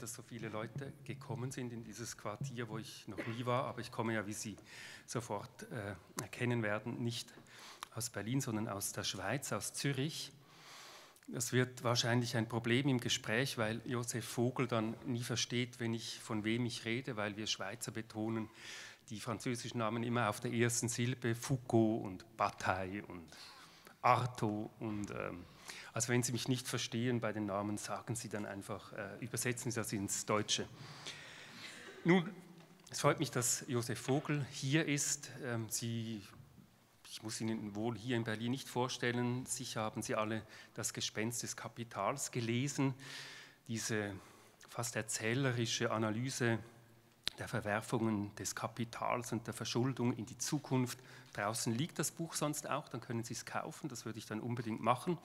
dass so viele Leute gekommen sind in dieses Quartier, wo ich noch nie war, aber ich komme ja, wie Sie sofort äh, erkennen werden, nicht aus Berlin, sondern aus der Schweiz, aus Zürich. Das wird wahrscheinlich ein Problem im Gespräch, weil Josef Vogel dann nie versteht, wenn ich von wem ich rede, weil wir Schweizer betonen die französischen Namen immer auf der ersten Silbe, Foucault und Bataille und Artaud und ähm, also wenn Sie mich nicht verstehen bei den Namen, sagen Sie dann einfach, äh, übersetzen Sie das ins Deutsche. Nun, es freut mich, dass Josef Vogel hier ist. Ähm, Sie, ich muss Ihnen wohl hier in Berlin nicht vorstellen, sicher haben Sie alle das Gespenst des Kapitals gelesen, diese fast erzählerische Analyse der Verwerfungen des Kapitals und der Verschuldung in die Zukunft. Draußen liegt das Buch sonst auch, dann können Sie es kaufen, das würde ich dann unbedingt machen.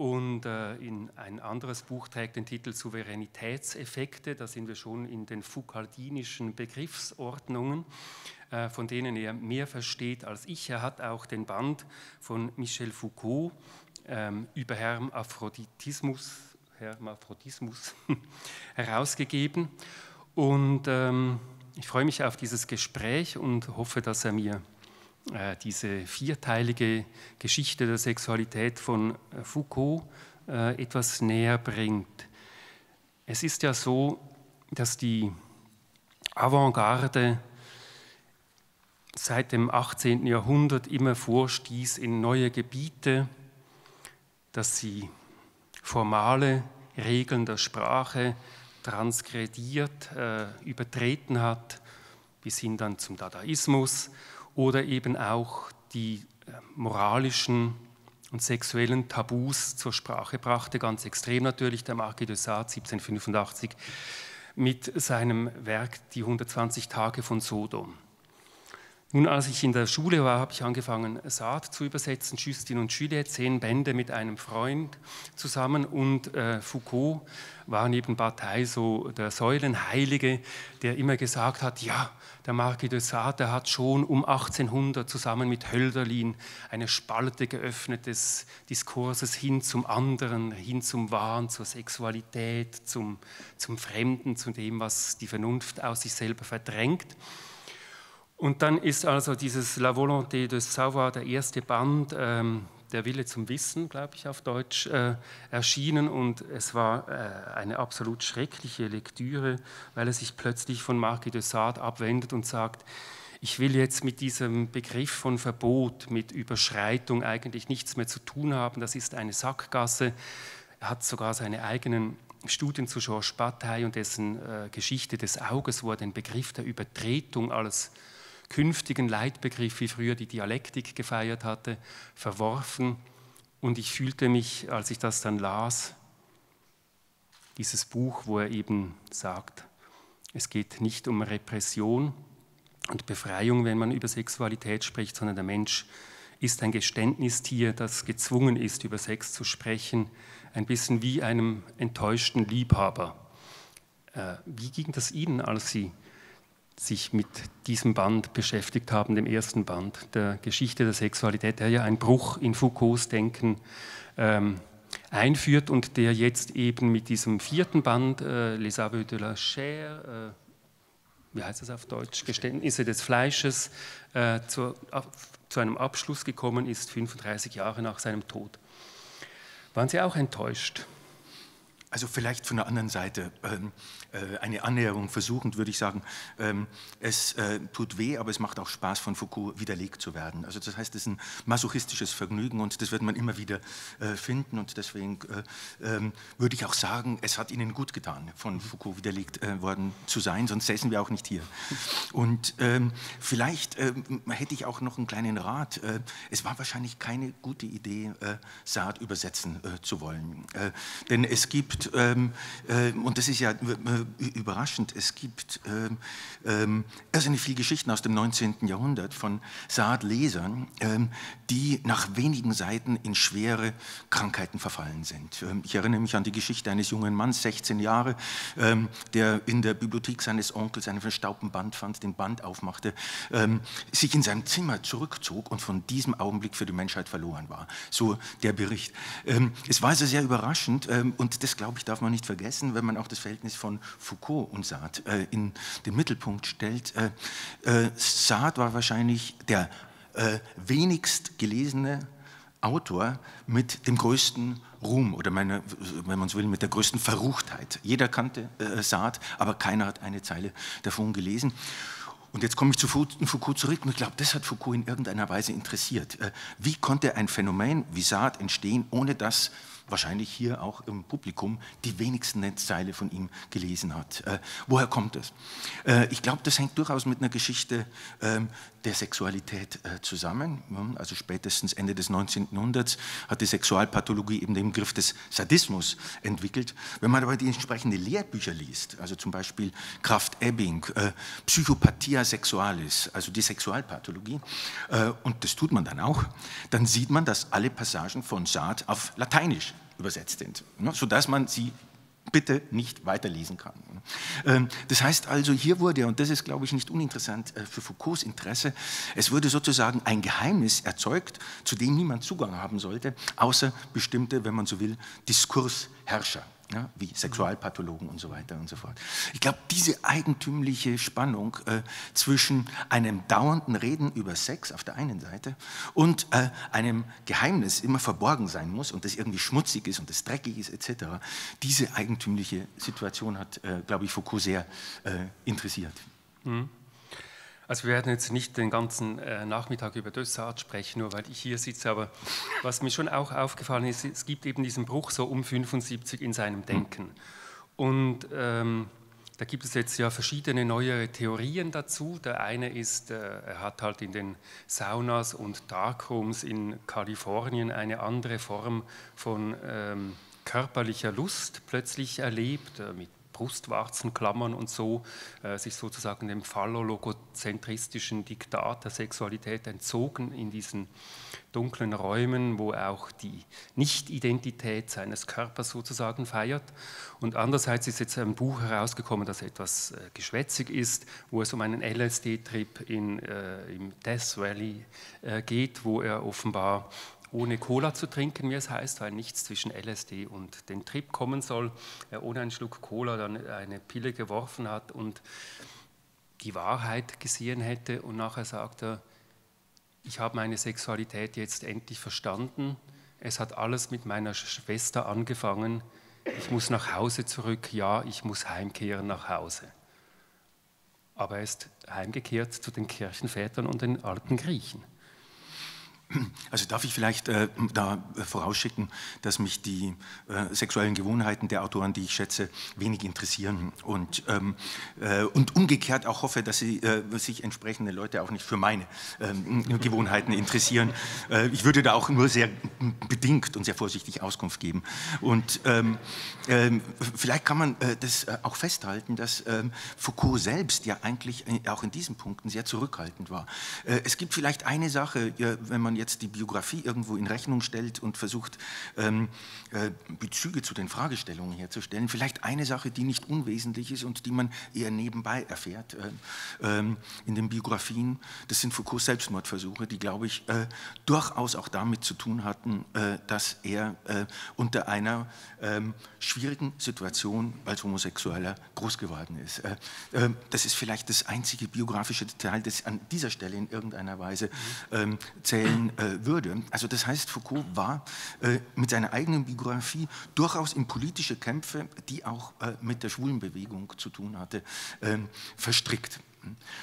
Und äh, in ein anderes Buch trägt den Titel Souveränitätseffekte. Da sind wir schon in den Foucaldinischen Begriffsordnungen, äh, von denen er mehr versteht als ich. Er hat auch den Band von Michel Foucault ähm, über Hermaphroditismus, Hermaphroditismus herausgegeben. Und ähm, ich freue mich auf dieses Gespräch und hoffe, dass er mir diese vierteilige Geschichte der Sexualität von äh, Foucault äh, etwas näher bringt. Es ist ja so, dass die Avantgarde seit dem 18. Jahrhundert immer vorstieß in neue Gebiete, dass sie formale Regeln der Sprache transgrediert, äh, übertreten hat, bis hin dann zum Dadaismus oder eben auch die äh, moralischen und sexuellen Tabus zur Sprache brachte, ganz extrem natürlich der Marquis de Sade 1785 mit seinem Werk Die 120 Tage von Sodom. Nun, als ich in der Schule war, habe ich angefangen, Saat zu übersetzen, Justin und Juliet, zehn Bände mit einem Freund zusammen. Und äh, Foucault war neben Bataille so der Säulenheilige, der immer gesagt hat, ja, der Marquis de Sade hat schon um 1800 zusammen mit Hölderlin eine Spalte geöffnet des Diskurses hin zum anderen, hin zum Wahn, zur Sexualität, zum, zum Fremden, zu dem, was die Vernunft aus sich selber verdrängt. Und dann ist also dieses La Volonté de Savoir, der erste Band, ähm, der Wille zum Wissen, glaube ich, auf Deutsch äh, erschienen. Und es war äh, eine absolut schreckliche Lektüre, weil er sich plötzlich von Marquis de Sade abwendet und sagt, ich will jetzt mit diesem Begriff von Verbot, mit Überschreitung eigentlich nichts mehr zu tun haben. Das ist eine Sackgasse. Er hat sogar seine eigenen Studien zu Georges Bataille und dessen äh, Geschichte des Auges, wo er den Begriff der Übertretung als künftigen Leitbegriff, wie früher die Dialektik gefeiert hatte, verworfen. Und ich fühlte mich, als ich das dann las, dieses Buch, wo er eben sagt, es geht nicht um Repression und Befreiung, wenn man über Sexualität spricht, sondern der Mensch ist ein Geständnistier, das gezwungen ist, über Sex zu sprechen, ein bisschen wie einem enttäuschten Liebhaber. Äh, wie ging das Ihnen, als Sie sich mit diesem Band beschäftigt haben, dem ersten Band der Geschichte der Sexualität, der ja einen Bruch in Foucaults Denken ähm, einführt und der jetzt eben mit diesem vierten Band, äh, Les Aveux de la Chair, äh, wie heißt das auf Deutsch, Geständnisse des Fleisches, äh, zu, zu einem Abschluss gekommen ist, 35 Jahre nach seinem Tod. Waren Sie auch enttäuscht? Also vielleicht von der anderen Seite ähm, äh, eine Annäherung versuchend würde ich sagen, ähm, es äh, tut weh, aber es macht auch Spaß, von Foucault widerlegt zu werden. Also das heißt, es ist ein masochistisches Vergnügen und das wird man immer wieder äh, finden und deswegen äh, ähm, würde ich auch sagen, es hat Ihnen gut getan, von Foucault widerlegt worden zu sein, sonst säßen wir auch nicht hier. Und vielleicht hätte ich auch noch einen kleinen Rat. Es war wahrscheinlich keine gute Idee, Saat übersetzen zu wollen, denn es gibt gibt, ähm, äh, und das ist ja äh, überraschend, es gibt ähm, ähm, irrsinnig viele Geschichten aus dem 19. Jahrhundert von Saat-Lesern, ähm, die nach wenigen Seiten in schwere Krankheiten verfallen sind. Ähm, ich erinnere mich an die Geschichte eines jungen Manns, 16 Jahre, ähm, der in der Bibliothek seines Onkels einen verstaubten Band fand, den Band aufmachte, sich in seinem Zimmer zurückzog und von diesem Augenblick für die Menschheit verloren war. So der Bericht. es war also sehr überraschend und das glaube glaube ich, darf man nicht vergessen, wenn man auch das Verhältnis von Foucault und Sartre äh, in den Mittelpunkt stellt. Äh, äh, Sartre war wahrscheinlich der äh, wenigst gelesene Autor mit dem größten Ruhm oder meine, wenn man so will, mit der größten Verruchtheit. Jeder kannte äh, Sartre, aber keiner hat eine Zeile davon gelesen. Und jetzt komme ich zu Foucault zurück und ich glaube, das hat Foucault in irgendeiner Weise interessiert. Äh, wie konnte ein Phänomen wie Saat entstehen, ohne dass wahrscheinlich hier auch im Publikum die wenigsten Netzteile von ihm gelesen hat. Äh, woher kommt das? Äh, ich glaube, das hängt durchaus mit einer Geschichte ähm, der Sexualität äh, zusammen. Also spätestens Ende des 19. Jahrhunderts hat die Sexualpathologie eben den Begriff des Sadismus entwickelt. Wenn man aber die entsprechenden Lehrbücher liest, also zum Beispiel Kraft Ebbing, äh, Psychopathia sexualis, also die Sexualpathologie, äh, und das tut man dann auch, dann sieht man, dass alle Passagen von Saat auf Lateinisch übersetzt sind, sodass man sie bitte nicht weiterlesen kann. Ähm, das heißt also, hier wurde, und das ist, glaube ich, nicht uninteressant äh, für Foucaults Interesse, es wurde sozusagen ein Geheimnis erzeugt, zu dem niemand Zugang haben sollte, außer bestimmte, wenn man so will, Diskursherrscher ja, wie Sexualpathologen und so weiter und so fort. Ich glaube, diese eigentümliche Spannung äh, zwischen einem dauernden Reden über Sex auf der einen Seite und äh, einem Geheimnis immer verborgen sein muss und das irgendwie schmutzig ist und das dreckig ist etc., diese eigentümliche Situation hat, äh, glaube ich, Foucault sehr äh, interessiert. Mhm. Also wir werden jetzt nicht den ganzen äh, Nachmittag über Dessart sprechen, nur weil ich hier sitze, aber was mir schon auch aufgefallen ist, es gibt eben diesen Bruch so um 75 in seinem Denken. Und ähm, da gibt es jetzt ja verschiedene neue Theorien dazu. Der eine ist, äh, er hat halt in den Saunas und Darkrooms in Kalifornien eine andere Form von ähm, körperlicher Lust plötzlich erlebt, äh, mit Brustwarzenklammern und so, äh, sich sozusagen dem phallologozentristischen Diktat der Sexualität entzogen in diesen dunklen Räumen, wo auch die Nicht-Identität seines Körpers sozusagen feiert. Und andererseits ist jetzt ein Buch herausgekommen, das etwas äh, geschwätzig ist, wo es um einen LSD-Trip äh, im Death Valley äh, geht, wo er offenbar ohne Cola zu trinken, wie es heißt, weil nichts zwischen LSD und den Trip kommen soll, er ohne einen Schluck Cola dann eine Pille geworfen hat und die Wahrheit gesehen hätte und nachher sagt er, ich habe meine Sexualität jetzt endlich verstanden, es hat alles mit meiner Schwester angefangen, ich muss nach Hause zurück, ja, ich muss heimkehren nach Hause. Aber er ist heimgekehrt zu den Kirchenvätern und den alten Griechen. Also darf ich vielleicht äh, da vorausschicken, dass mich die äh, sexuellen Gewohnheiten der Autoren, die ich schätze, wenig interessieren und, ähm, äh, und umgekehrt auch hoffe, dass sie, äh, sich entsprechende Leute auch nicht für meine ähm, Gewohnheiten interessieren. Äh, ich würde da auch nur sehr bedingt und sehr vorsichtig Auskunft geben. Und ähm, ähm vielleicht kann man äh, das auch festhalten, dass ähm, Foucault selbst ja eigentlich auch in diesen Punkten sehr zurückhaltend war. es gibt vielleicht eine Sache, wenn man jetzt die Biografie irgendwo in Rechnung stellt und versucht, ähm, äh, Bezüge zu den Fragestellungen herzustellen, vielleicht eine Sache, die nicht unwesentlich ist und die man eher nebenbei erfährt äh, äh, in den Biografien, das sind Foucaults Selbstmordversuche, die, glaube ich, äh, durchaus auch damit zu tun hatten, äh, dass er äh, unter einer ähm, schwierigen Situation als Homosexueller groß geworden ist. das ist vielleicht das einzige biografische Detail, das an dieser Stelle in irgendeiner Weise ähm, zählen äh, würde. Also das heißt, Foucault war äh, mit seiner eigenen Biografie durchaus in politische Kämpfe, die auch äh, mit der Schwulenbewegung zu tun hatte, ähm, verstrickt.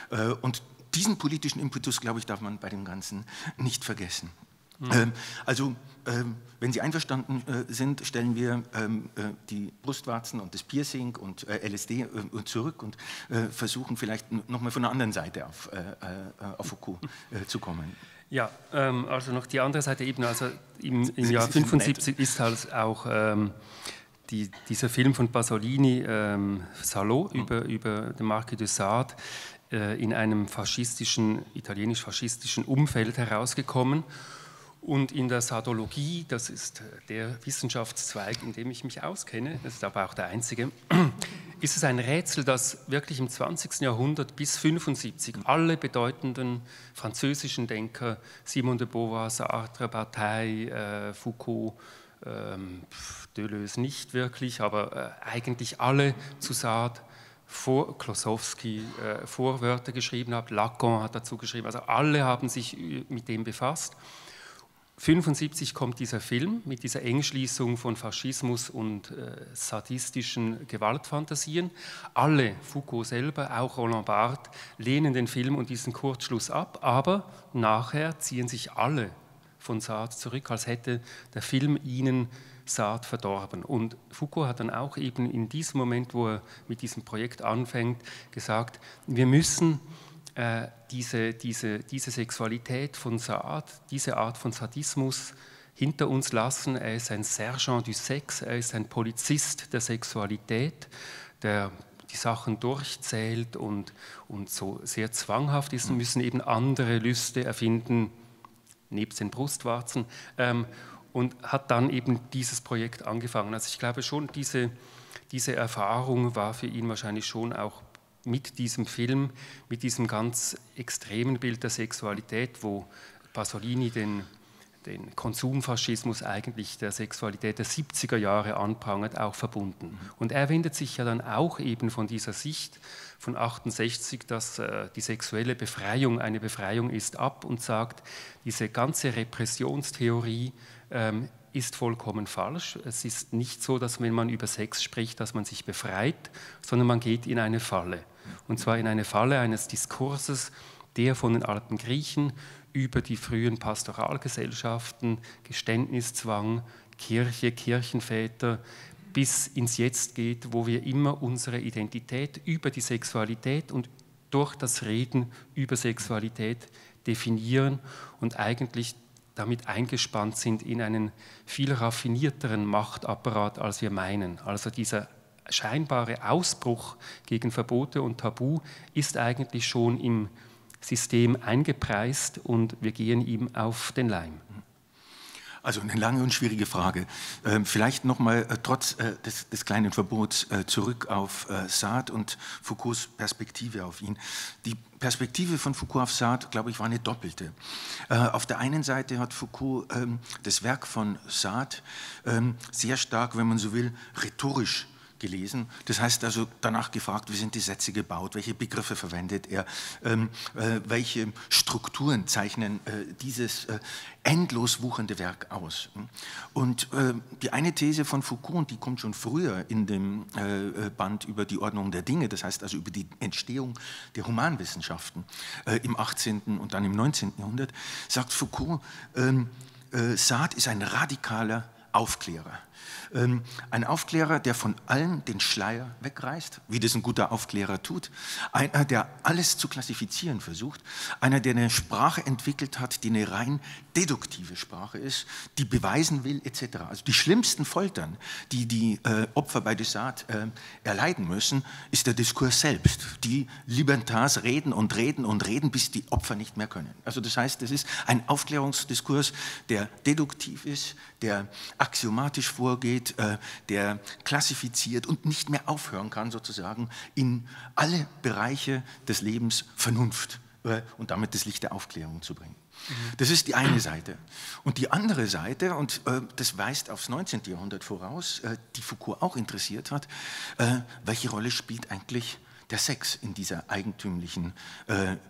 Äh, und diesen politischen Impetus, glaube ich, darf man bei dem Ganzen nicht vergessen. Mhm. Also, ähm, wenn Sie einverstanden äh, sind, stellen wir äh, die Brustwarzen und das Piercing und LSD zurück und versuchen vielleicht nochmal von der anderen Seite auf, auf Foucault zu kommen. Ja, ähm, also noch die andere Seite eben, also im, im Jahr 75 ist halt auch ähm, die, dieser Film von Pasolini, ähm, Salo, mhm. über, über den Marquis de Sade, äh, in einem faschistischen, italienisch-faschistischen Umfeld herausgekommen. Und in der Sadologie, das ist der Wissenschaftszweig, in dem ich mich auskenne, das ist aber auch der einzige, ist es ein Rätsel, dass wirklich im 20. Jahrhundert bis 75 alle bedeutenden französischen Denker, Simon de Beauvoir, Sartre, Bataille, äh, Foucault, ähm, Deleuze nicht wirklich, aber äh, eigentlich alle zu Saat vor Klosowski äh, Vorwörter geschrieben haben, Lacan hat dazu geschrieben, also alle haben sich mit dem befasst. 1975 kommt dieser Film mit dieser Engschließung von Faschismus und äh, sadistischen Gewaltfantasien. Alle, Foucault selber, auch Roland Barthes, lehnen den Film und diesen Kurzschluss ab, aber nachher ziehen sich alle von Saat zurück, als hätte der Film ihnen Saat verdorben. Und Foucault hat dann auch eben in diesem Moment, wo er mit diesem Projekt anfängt, gesagt, wir müssen äh, diese, diese, diese Sexualität von Saat, diese Art von Sadismus hinter uns lassen. Er ist ein Sergeant du Sex, er ist ein Polizist der Sexualität, der die Sachen durchzählt und, und so sehr zwanghaft ist, und müssen eben andere Lüste erfinden, nebst den Brustwarzen. Ähm, und hat dann eben dieses Projekt angefangen. Also ich glaube schon, diese, diese Erfahrung war für ihn wahrscheinlich schon auch mit diesem Film, mit diesem ganz extremen Bild der Sexualität, wo Pasolini den, den Konsumfaschismus eigentlich der Sexualität der 70er Jahre anprangert, auch verbunden. Und er wendet sich ja dann auch eben von dieser Sicht von 68, dass äh, die sexuelle Befreiung eine Befreiung ist, ab und sagt, diese ganze Repressionstheorie ähm, ist vollkommen falsch. Es ist nicht so, dass wenn man über Sex spricht, dass man sich befreit, sondern man geht in eine Falle. Und zwar in eine Falle eines Diskurses, der von den alten Griechen über die frühen Pastoralgesellschaften, Geständniszwang, Kirche, Kirchenväter bis ins Jetzt geht, wo wir immer unsere Identität über die Sexualität und durch das Reden über Sexualität definieren und eigentlich damit eingespannt sind in einen viel raffinierteren Machtapparat, als wir meinen. Also dieser scheinbare Ausbruch gegen Verbote und Tabu ist eigentlich schon im System eingepreist und wir gehen ihm auf den Leim. Also eine lange und schwierige Frage. Ähm, vielleicht nochmal äh, trotz äh, des, des, kleinen Verbots äh, zurück auf Sartre und Foucaults Perspektive auf ihn. Die Perspektive von Foucault auf Sartre, glaube ich, war eine doppelte. Auf der einen Seite hat Foucault ähm, das Werk von Sartre ähm, sehr stark, wenn man so will, rhetorisch gelesen. Das heißt also danach gefragt, wie sind die Sätze gebaut, welche Begriffe verwendet er, ähm, äh, welche Strukturen zeichnen äh, dieses äh, endlos wuchernde Werk aus. Und äh, die eine These von Foucault, und die kommt schon früher in dem äh, äh, Band über die Ordnung der Dinge, das heißt also über die Entstehung der Humanwissenschaften im 18. und dann im 19. Jahrhundert, sagt Foucault, ähm, Sartre ist ein radikaler Aufklärer. Ähm, ein Aufklärer, der von allen den Schleier wegreißt, wie das ein guter Aufklärer tut. Einer, der alles zu klassifizieren versucht. Einer, der eine Sprache entwickelt hat, die eine rein deduktive Sprache ist, die beweisen will, etc. Also die schlimmsten Foltern, die die äh, Opfer bei Desart äh, erleiden müssen, ist der Diskurs selbst. Die Libertars reden und reden und reden, bis die Opfer nicht mehr können. Also das heißt, es ist ein Aufklärungsdiskurs, der deduktiv ist, der axiomatisch vorgeht, äh, der klassifiziert und nicht mehr aufhören kann, sozusagen in alle Bereiche des Lebens Vernunft äh, und damit das Licht der Aufklärung zu bringen. Mhm. Das ist die eine Seite. Und die andere Seite, und äh, das weist aufs 19. Jahrhundert voraus, äh, die Foucault auch interessiert hat, äh, welche Rolle spielt eigentlich der Sex in dieser eigentümlichen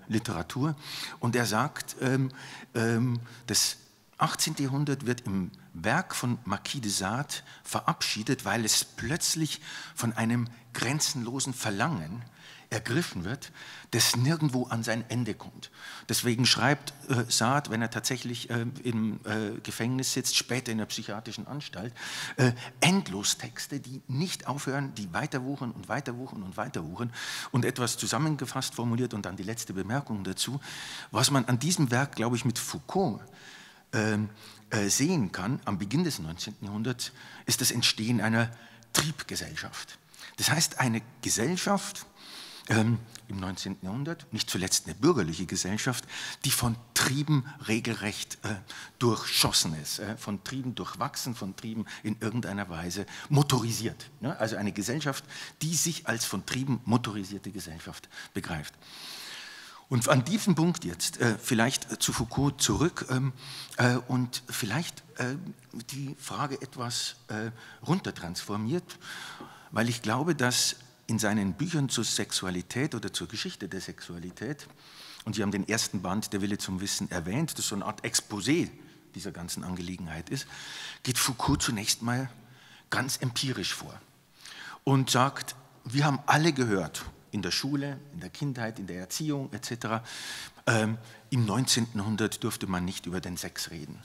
Literatur? Und er sagt, ähm, ähm, das 18. Jahrhundert wird im Werk von Marquis de Sade verabschiedet, weil es plötzlich von einem grenzenlosen Verlangen ergriffen wird, das nirgendwo an sein Ende kommt. Deswegen schreibt äh, Saad, wenn er tatsächlich äh, im äh, Gefängnis sitzt, später in der psychiatrischen Anstalt, äh, endlos Texte, die nicht aufhören, die weiterwuchern und weiterwuchern und weiterwuchern und etwas zusammengefasst formuliert und dann die letzte Bemerkung dazu. Was man an diesem Werk, glaube ich, mit Foucault sehen kann, am Beginn des 19. Jahrhunderts, ist das Entstehen einer Triebgesellschaft. Das heißt, eine Gesellschaft ähm, im 19. Jahrhundert, nicht zuletzt eine bürgerliche Gesellschaft, die von Trieben regelrecht äh, durchschossen ist, äh, von Trieben durchwachsen, von Trieben in irgendeiner Weise motorisiert. Ne? Also eine Gesellschaft, die sich als von Trieben motorisierte Gesellschaft begreift. Und an diesem Punkt jetzt äh, vielleicht zu Foucault zurück ähm, äh, und vielleicht äh, die Frage etwas äh, runtertransformiert, weil ich glaube, dass in seinen Büchern zur Sexualität oder zur Geschichte der Sexualität, und Sie haben den ersten Band Der Wille zum Wissen erwähnt, das so eine Art Exposé dieser ganzen Angelegenheit ist, geht Foucault zunächst mal ganz empirisch vor und sagt, wir haben alle gehört, in der Schule, in der Kindheit, in der Erziehung etc., ähm, im 19. Jahrhundert durfte man nicht über den Sex reden.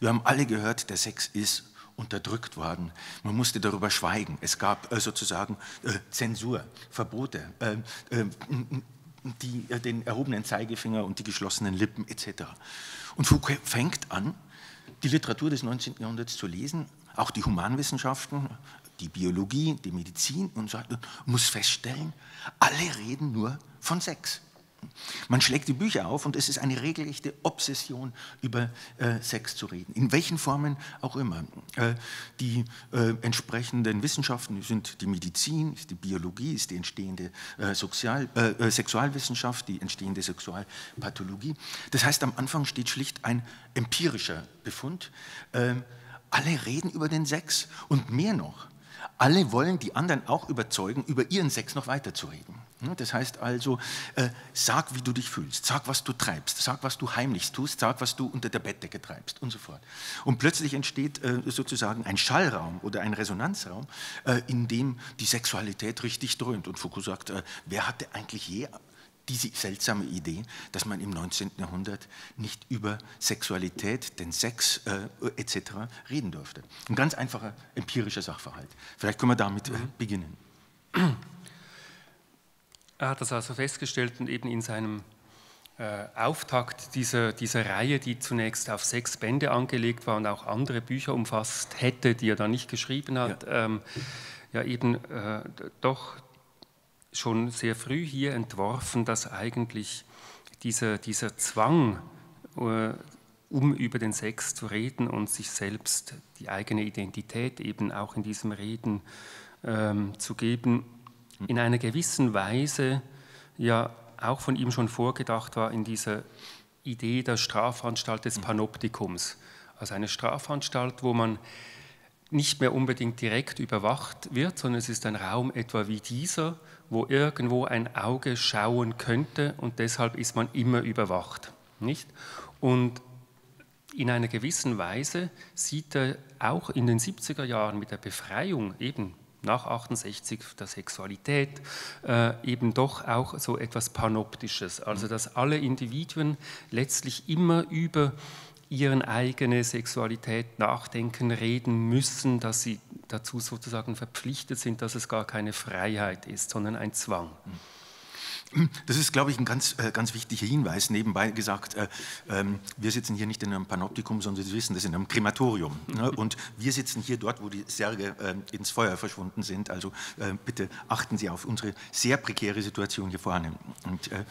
Wir haben alle gehört, der Sex ist unterdrückt worden. Man musste darüber schweigen. Es gab äh, sozusagen äh, Zensur, Verbote, äh, äh die, den erhobenen Zeigefinger und die geschlossenen Lippen etc. Und Foucault fängt an, die Literatur des 19. Jahrhunderts zu lesen, auch die Humanwissenschaften, die Biologie, die Medizin und so weiter, muss feststellen, alle reden nur von Sex. Man schlägt die Bücher auf und es ist eine regelrechte Obsession, über äh, Sex zu reden, in welchen Formen auch immer. Äh, die äh, entsprechenden Wissenschaften sind die Medizin, ist die Biologie, ist die entstehende äh, Sozial, äh, äh, Sexualwissenschaft, die entstehende Sexualpathologie. Das heißt, am Anfang steht schlicht ein empirischer Befund. alle reden über den Sex und mehr noch. Alle wollen die anderen auch überzeugen, über ihren Sex noch weiterzureden. Das heißt also, äh, sag, wie du dich fühlst, sag, was du treibst, sag, was du heimlich tust, sag, was du unter der Bettdecke treibst und so fort. Und plötzlich entsteht äh, sozusagen ein Schallraum oder ein Resonanzraum, äh, in dem die Sexualität richtig dröhnt. Und Foucault sagt, äh, wer hatte eigentlich je diese seltsame Idee, dass man im 19. Jahrhundert nicht über Sexualität, den Sex äh, etc. reden durfte. Ein ganz einfacher empirischer Sachverhalt. Vielleicht können wir damit äh, mhm. beginnen. Er hat das also festgestellt und eben in seinem äh, Auftakt dieser, dieser Reihe, die zunächst auf sechs Bände angelegt war und auch andere Bücher umfasst hätte, die er da nicht geschrieben hat, ja, ähm, ja eben äh, doch schon sehr früh hier entworfen, dass eigentlich dieser, dieser Zwang, äh, um über den Sex zu reden und sich selbst die eigene Identität eben auch in diesem Reden ähm, zu geben, in einer gewissen Weise ja auch von ihm schon vorgedacht war in dieser Idee der Strafanstalt des Panoptikums. Also eine Strafanstalt, wo man nicht mehr unbedingt direkt überwacht wird, sondern es ist ein Raum etwa wie dieser, wo irgendwo ein Auge schauen könnte und deshalb ist man immer überwacht. Nicht? Und in einer gewissen Weise sieht er auch in den 70er Jahren mit der Befreiung eben nach 68 der Sexualität äh, eben doch auch so etwas Panoptisches, also dass alle Individuen letztlich immer über ihren eigene Sexualität nachdenken, reden müssen, dass sie dazu sozusagen verpflichtet sind, dass es gar keine Freiheit ist, sondern ein Zwang. Das ist, glaube ich, ein ganz, äh, ganz wichtiger Hinweis. Nebenbei gesagt, äh, ähm, wir sitzen hier nicht in einem Panoptikum, sondern Sie wissen, das ist in einem Krematorium. Ne? Und wir sitzen hier dort, wo die Särge äh, ins Feuer verschwunden sind. Also bitte achten Sie auf unsere sehr prekäre Situation hier vorne. Und, äh,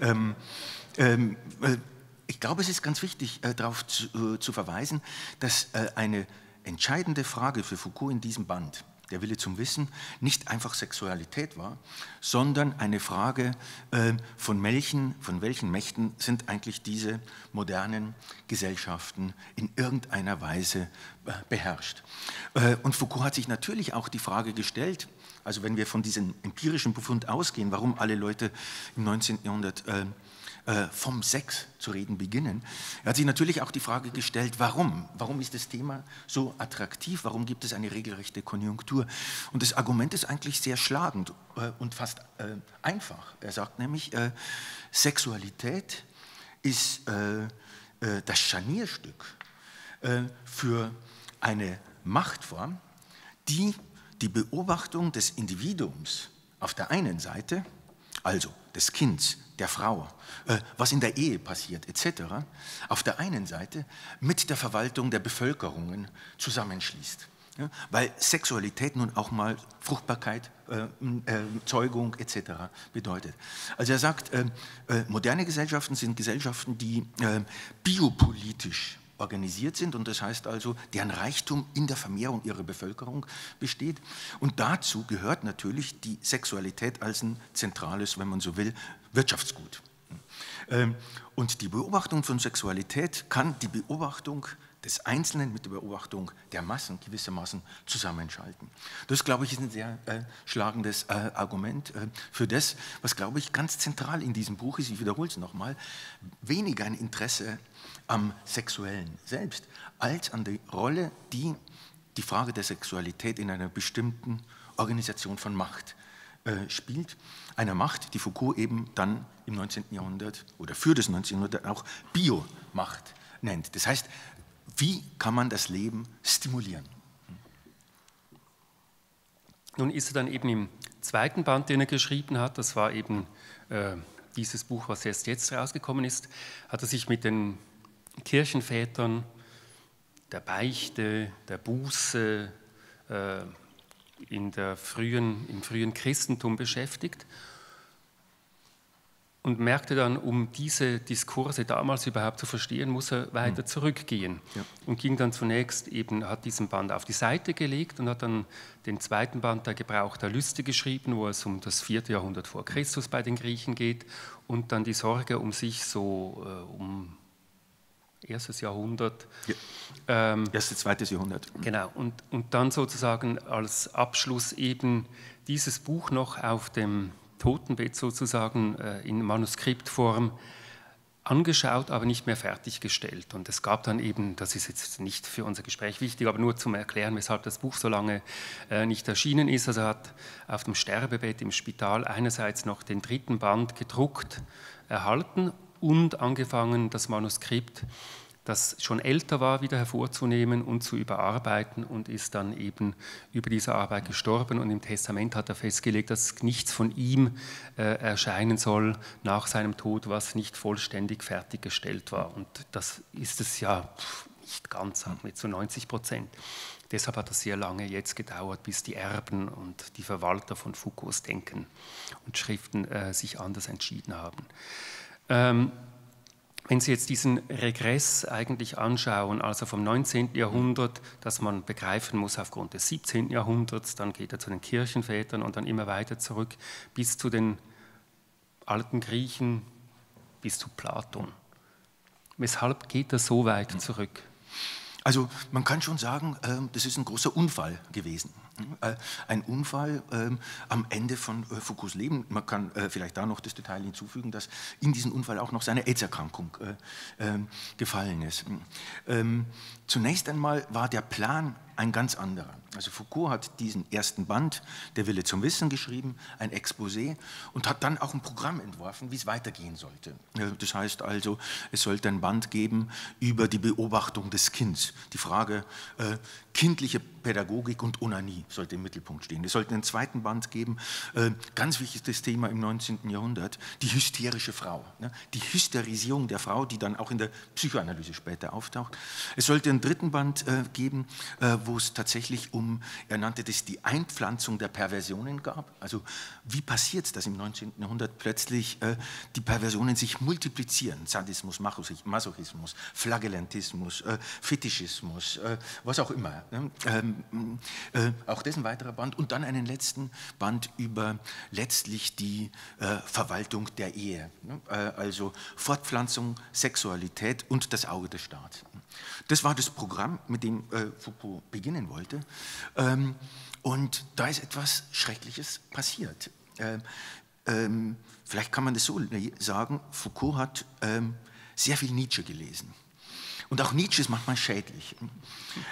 ähm, ähm, äh, ich glaube, es ist ganz wichtig, äh, darauf zu, äh, zu, verweisen, dass äh, eine entscheidende Frage für Foucault in diesem Band, der Wille zum Wissen, nicht einfach Sexualität war, sondern eine Frage von, welchen, von welchen Mächten sind eigentlich diese modernen Gesellschaften in irgendeiner Weise beherrscht. Und Foucault hat sich natürlich auch die Frage gestellt, also wenn wir von diesem empirischen Befund ausgehen, warum alle Leute im 19. Jahrhundert äh, vom Sex zu reden beginnen. Er hat sich natürlich auch die Frage gestellt, warum? Warum ist das Thema so attraktiv? Warum gibt es eine regelrechte Konjunktur? Und das Argument ist eigentlich sehr schlagend äh, und fast äh, einfach. Er sagt nämlich, Sexualität ist das Scharnierstück für eine Machtform, die die Beobachtung des Individuums auf der einen Seite, also des Kindes, der Frau, äh, was in der Ehe passiert, etc., auf der einen Seite mit der Verwaltung der Bevölkerungen zusammenschließt. Ja, weil Sexualität nun auch mal Fruchtbarkeit, äh, äh, Zeugung etc. bedeutet. Also er sagt, äh, äh, moderne Gesellschaften sind Gesellschaften, die äh, biopolitisch organisiert sind und das heißt also, deren Reichtum in der Vermehrung ihrer Bevölkerung besteht. Und dazu gehört natürlich die Sexualität als ein zentrales, wenn man so will, Wirtschaftsgut. Ähm, und die Beobachtung von Sexualität kann die Beobachtung des Einzelnen mit der Beobachtung der Massen gewissermaßen zusammenschalten. Das, glaube ich, ist ein sehr äh, schlagendes äh, Argument äh, für das, was, glaube ich, ganz zentral in diesem Buch ist. Ich wiederhole es nochmal. Weniger ein Interesse am Sexuellen selbst, als an der Rolle, die die Frage der Sexualität in einer bestimmten Organisation von Macht äh, spielt. Einer Macht, die Foucault eben dann im 19. Jahrhundert oder für das 19. Jahrhundert auch Biomacht nennt. Das heißt, wie kann man das Leben stimulieren? Nun ist er dann eben im zweiten Band, den er geschrieben hat, das war eben äh, dieses Buch, was erst jetzt rausgekommen ist, hat er sich mit den Kirchenvätern der Beichte, der Buße äh, in der frühen, im frühen Christentum beschäftigt und merkte dann, um diese Diskurse damals überhaupt zu verstehen, muss er weiter hm. zurückgehen. Ja. Und ging dann zunächst eben, hat diesen Band auf die Seite gelegt und hat dann den zweiten Band der Gebrauch der Lüste geschrieben, wo es um das vierte Jahrhundert vor Christus bei den Griechen geht und dann die Sorge um sich so äh, um erstes Jahrhundert. Ja. Ähm, Erstes, zweites Jahrhundert. Genau, und, und dann sozusagen als Abschluss eben dieses Buch noch auf dem Totenbett sozusagen äh, in Manuskriptform angeschaut, aber nicht mehr fertiggestellt. Und es gab dann eben, das ist jetzt nicht für unser Gespräch wichtig, aber nur zum Erklären, weshalb das Buch so lange äh, nicht erschienen ist. Also er hat auf dem Sterbebett im Spital einerseits noch den dritten Band gedruckt erhalten und angefangen, das Manuskript das schon älter war, wieder hervorzunehmen und zu überarbeiten und ist dann eben über diese Arbeit gestorben. Und im Testament hat er festgelegt, dass nichts von ihm äh, erscheinen soll nach seinem Tod, was nicht vollständig fertiggestellt war. Und das ist es ja nicht ganz, mit zu 90 Prozent. Deshalb hat es sehr lange jetzt gedauert, bis die Erben und die Verwalter von Foucaults Denken und Schriften äh, sich anders entschieden haben. Ähm, wenn Sie jetzt diesen Regress eigentlich anschauen, also vom 19. Jahrhundert, das man begreifen muss aufgrund des 17. Jahrhunderts, dann geht er zu den Kirchenvätern und dann immer weiter zurück bis zu den alten Griechen, bis zu Platon. Weshalb geht er so weit zurück? Also man kann schon sagen, ähm, das ist ein großer Unfall gewesen. Äh, ein Unfall ähm, am Ende von äh, Foucaults Leben. Man kann äh, vielleicht da noch das Detail hinzufügen, dass in diesen Unfall auch noch seine AIDS-Erkrankung ähm, gefallen ist. Zunächst einmal war der Plan ein ganz anderer. Also Foucault hat diesen ersten Band, Der Wille zum Wissen, geschrieben, ein Exposé und hat dann auch ein Programm entworfen, wie es weitergehen sollte. Das heißt also, es sollte ein Band geben über die Beobachtung des Kindes. Die Frage äh, kindliche Pädagogik und Onanie sollte im Mittelpunkt stehen. Es sollte einen zweiten Band geben, äh, ganz wichtiges Thema im 19. Jahrhundert, die hysterische Frau. Ne? Die Hysterisierung der Frau, die dann auch in der Psychoanalyse später auftaucht. Es sollte einen dritten Band äh, geben, äh, wo es tatsächlich um, er nannte das die Einpflanzung der Perversionen gab. Also wie passiert es, dass im 19. Jahrhundert plötzlich die Perversionen sich multiplizieren? Sadismus, Masochismus, Flagellantismus, Fetischismus, was auch immer. Äh, auch das ein weiterer Band. Und dann einen letzten Band über letztlich die äh, Verwaltung der Ehe. Ne? also Fortpflanzung, Sexualität und das Auge des Staats. Das war das Programm, mit dem äh, Foucault beginnen wollte. Ähm, und da ist etwas Schreckliches passiert. Ähm, ähm, vielleicht kann man das so sagen, Foucault hat ähm, sehr viel Nietzsche gelesen. Und auch Nietzsche ist manchmal schädlich.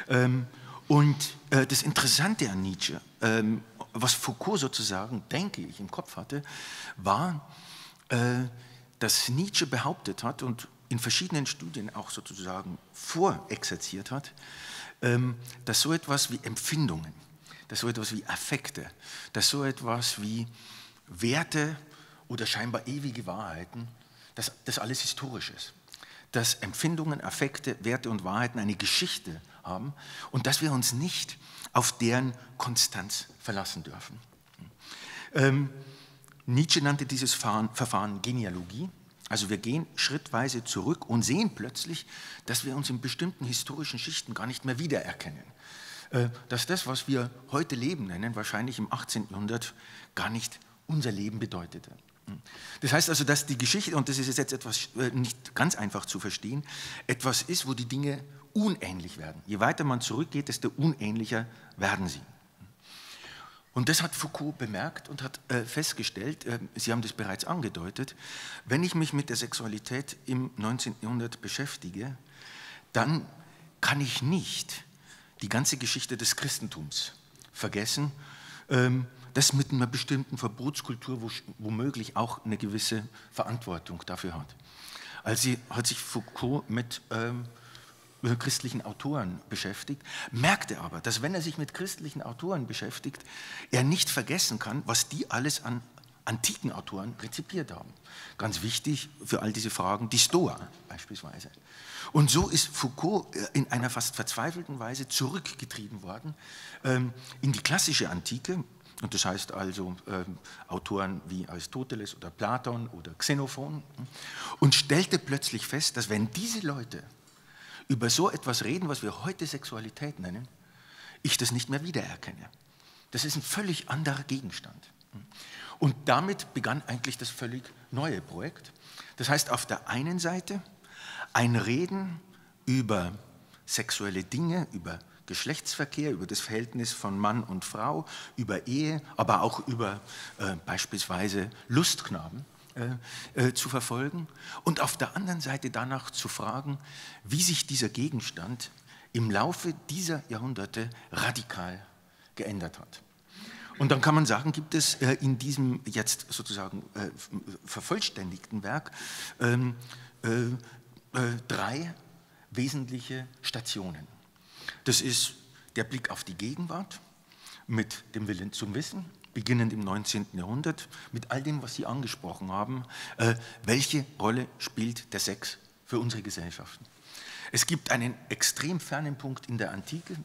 Ähm, und äh, das Interessante an Nietzsche, ähm, was Foucault sozusagen, denke ich, im Kopf hatte, war, äh, dass Nietzsche behauptet hat, und in verschiedenen Studien auch sozusagen vorexerziert hat, ähm, dass so etwas wie Empfindungen, dass so etwas wie Affekte, dass so etwas wie Werte oder scheinbar ewige Wahrheiten, dass das alles historisch ist. Dass Empfindungen, Affekte, Werte und Wahrheiten eine Geschichte haben und dass wir uns nicht auf deren Konstanz verlassen dürfen. Ähm, Nietzsche nannte dieses Verfahren Genealogie also wir gehen schrittweise zurück und sehen plötzlich, dass wir uns in bestimmten historischen Schichten gar nicht mehr wiedererkennen. Äh, dass das, was wir heute Leben nennen, wahrscheinlich im 18. Jahrhundert gar nicht unser Leben bedeutete. Das heißt also, dass die Geschichte, und das ist jetzt etwas äh, nicht ganz einfach zu verstehen, etwas ist, wo die Dinge unähnlich werden. Je weiter man zurückgeht, desto unähnlicher werden sie. Und das hat Foucault bemerkt und hat äh, festgestellt, äh, Sie haben das bereits angedeutet, wenn ich mich mit der Sexualität im 19. Jahrhundert beschäftige, dann kann ich nicht die ganze Geschichte des Christentums vergessen, ähm, das mit einer bestimmten Verbotskultur womöglich auch eine gewisse Verantwortung dafür hat. Also hat sich Foucault mit ähm, christlichen Autoren beschäftigt, merkte aber, dass wenn er sich mit christlichen Autoren beschäftigt, er nicht vergessen kann, was die alles an antiken Autoren rezipiert haben. Ganz wichtig für all diese Fragen, die Stoa beispielsweise. Und so ist Foucault äh, in einer fast verzweifelten Weise zurückgetrieben worden ähm, in die klassische Antike, und das heißt also ähm, Autoren wie Aristoteles oder Platon oder Xenophon, und stellte plötzlich fest, dass wenn diese Leute über so etwas reden, was wir heute Sexualität nennen, ich das nicht mehr wiedererkenne. Das ist ein völlig anderer Gegenstand. Und damit begann eigentlich das völlig neue Projekt. Das heißt, auf der einen Seite ein Reden über sexuelle Dinge, über Geschlechtsverkehr, über das Verhältnis von Mann und Frau, über Ehe, aber auch über äh, beispielsweise Lustknaben. Äh, äh, zu verfolgen und auf der anderen Seite danach zu fragen, wie sich dieser Gegenstand im Laufe dieser Jahrhunderte radikal geändert hat. Und dann kann man sagen, gibt es äh, in diesem jetzt sozusagen äh, vervollständigten Werk ähm, äh, drei wesentliche Stationen. Das ist der Blick auf die Gegenwart mit dem Willen zum Wissen, beginnend im 19. Jahrhundert, mit all dem, was Sie angesprochen haben, äh, welche Rolle spielt der Sex für unsere Gesellschaften? Es gibt einen extrem fernen Punkt in der Antike,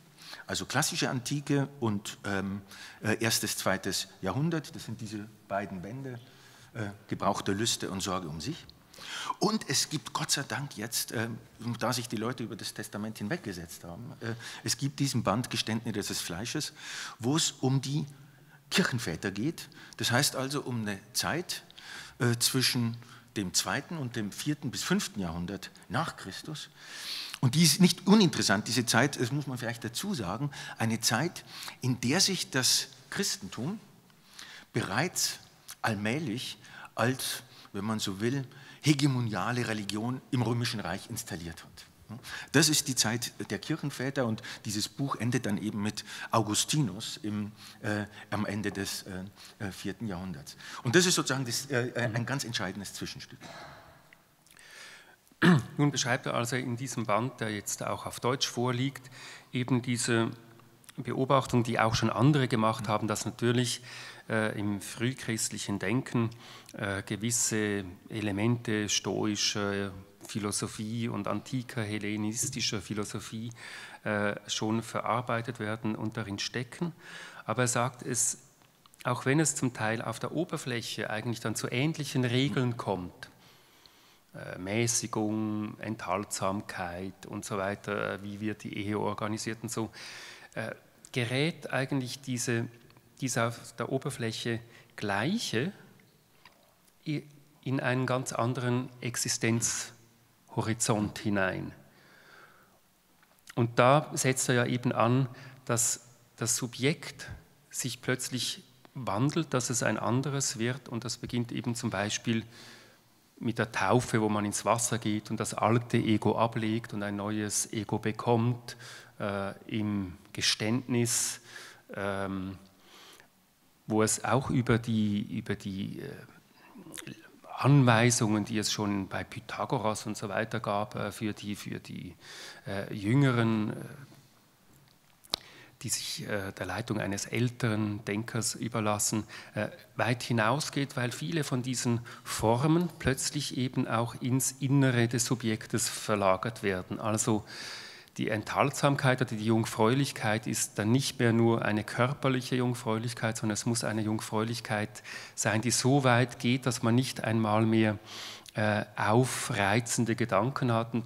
also klassische Antike und ähm, äh, erstes, zweites Jahrhundert, das sind diese beiden Bände, äh, Gebrauch der Lüste und Sorge um sich. Und es gibt Gott sei Dank jetzt, äh, da sich die Leute über das Testament hinweggesetzt haben, äh, es gibt diesen Band Geständnis des Fleisches, wo es um die Kirchenväter geht. Das heißt also um eine Zeit äh, zwischen dem zweiten und dem vierten bis fünften Jahrhundert nach Christus. Und die ist nicht uninteressant, diese Zeit, das muss man vielleicht dazu sagen, eine Zeit, in der sich das Christentum bereits allmählich als, wenn man so will, hegemoniale Religion im Römischen Reich installiert hat. Das ist die Zeit der Kirchenväter und dieses Buch endet dann eben mit Augustinus im, äh, am Ende des äh, vierten Jahrhunderts. Und das ist sozusagen das, äh, ein ganz entscheidendes Zwischenstück. Nun beschreibt er also in diesem Band, der jetzt auch auf Deutsch vorliegt, eben diese Beobachtung, die auch schon andere gemacht haben, dass natürlich äh, im frühchristlichen Denken äh, gewisse Elemente stoischer Philosophie und antiker hellenistischer Philosophie äh, schon verarbeitet werden und darin stecken. Aber er sagt es, auch wenn es zum Teil auf der Oberfläche eigentlich dann zu ähnlichen Regeln kommt, äh, Mäßigung, Enthaltsamkeit und so weiter, äh, wie wird die Ehe organisiert und so, äh, gerät eigentlich diese, diese auf der Oberfläche gleiche in einen ganz anderen Existenz Horizont hinein. Und da setzt er ja eben an, dass das Subjekt sich plötzlich wandelt, dass es ein anderes wird und das beginnt eben zum Beispiel mit der Taufe, wo man ins Wasser geht und das alte Ego ablegt und ein neues Ego bekommt, äh, im Geständnis, ähm, wo es auch über die, über die äh, Anweisungen, die es schon bei Pythagoras und so weiter gab, äh, für die, für die äh, Jüngeren, die sich der Leitung eines älteren Denkers überlassen, weit hinausgeht, weil viele von diesen Formen plötzlich eben auch ins Innere des Subjektes verlagert werden. Also die Enthaltsamkeit oder die Jungfräulichkeit ist dann nicht mehr nur eine körperliche Jungfräulichkeit, sondern es muss eine Jungfräulichkeit sein, die so weit geht, dass man nicht einmal mehr äh, aufreizende Gedanken hat. Und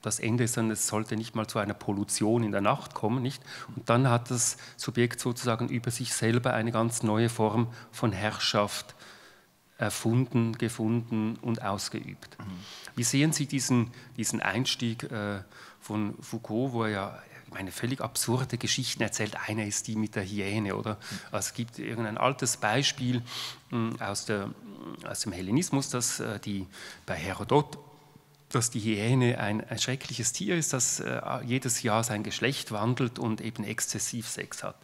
das Ende ist dann, es sollte nicht mal zu einer Pollution in der Nacht kommen, nicht? Und dann hat das Subjekt sozusagen über sich selber eine ganz neue Form von Herrschaft erfunden, gefunden und ausgeübt. Mhm. Wie sehen Sie diesen, diesen Einstieg äh, von Foucault, wo er ja meine völlig absurde Geschichten erzählt. Eine ist die mit der Hyäne, oder? Also es gibt irgendein altes Beispiel hm, aus, der, aus dem Hellenismus, dass äh, die bei Herodot dass die Hyäne ein, ein schreckliches Tier ist, das äh, jedes Jahr sein Geschlecht wandelt und eben exzessiv Sex hat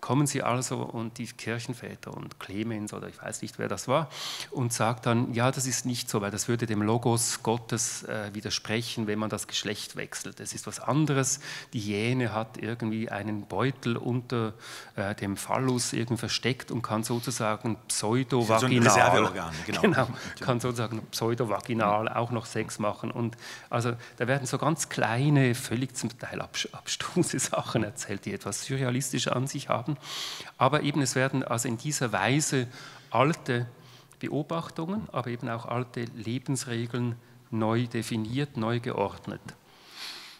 kommen sie also und die Kirchenväter und Clemens oder ich weiß nicht, wer das war, und sagt dann, ja, das ist nicht so, weil das würde dem Logos Gottes äh, widersprechen, wenn man das Geschlecht wechselt. Es ist was anderes. Die Hyäne hat irgendwie einen Beutel unter äh, dem Phallus irgendwie versteckt und kann sozusagen pseudovaginal, so genau. genau, kann sozusagen pseudovaginal auch noch Sex machen. Und also da werden so ganz kleine, völlig zum Teil abstruse Sachen erzählt, die etwas surrealistische an sich haben haben. Aber eben es werden also in dieser Weise alte Beobachtungen, aber eben auch alte Lebensregeln neu definiert, neu geordnet.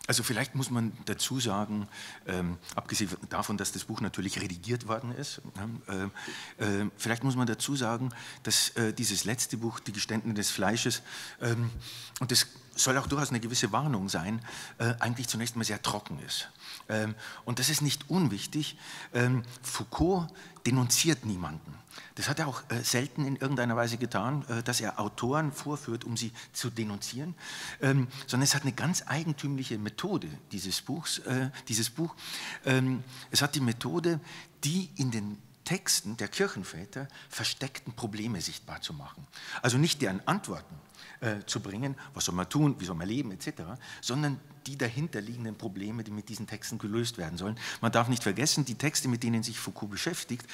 Also vielleicht muss man dazu sagen, ähm, abgesehen davon, dass das Buch natürlich redigiert worden ist, äh, äh, vielleicht muss man dazu sagen, dass äh, dieses letzte Buch, Die Geständnisse des Fleisches, ähm, und das soll auch durchaus eine gewisse Warnung sein, äh, eigentlich zunächst mal sehr trocken ist. Ähm, und das ist nicht unwichtig. Ähm, Foucault denunziert niemanden. Das hat er auch äh, selten in irgendeiner Weise getan, äh, dass er Autoren vorführt, um sie zu denunzieren, ähm, sondern es hat eine ganz eigentümliche Methode, dieses, Buchs, dieses Buch. Es hat die Methode, die in den Texten der Kirchenväter versteckten Probleme sichtbar zu machen. Also nicht deren Antworten, äh, zu bringen, was soll man tun, wie soll man leben, etc., sondern die dahinterliegenden Probleme, die mit diesen Texten gelöst werden sollen. Man darf nicht vergessen, die Texte, mit denen sich Foucault beschäftigt,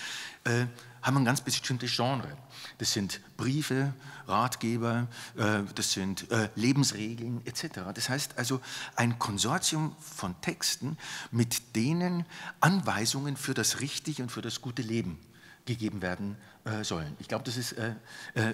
äh, haben ein ganz bestimmtes Genre. Das sind Briefe, Ratgeber, äh, das sind äh, Lebensregeln etc. Das heißt also ein Konsortium von Texten, mit denen Anweisungen für das richtige und für das gute Leben gegeben werden äh, sollen. Ich glaube, das ist,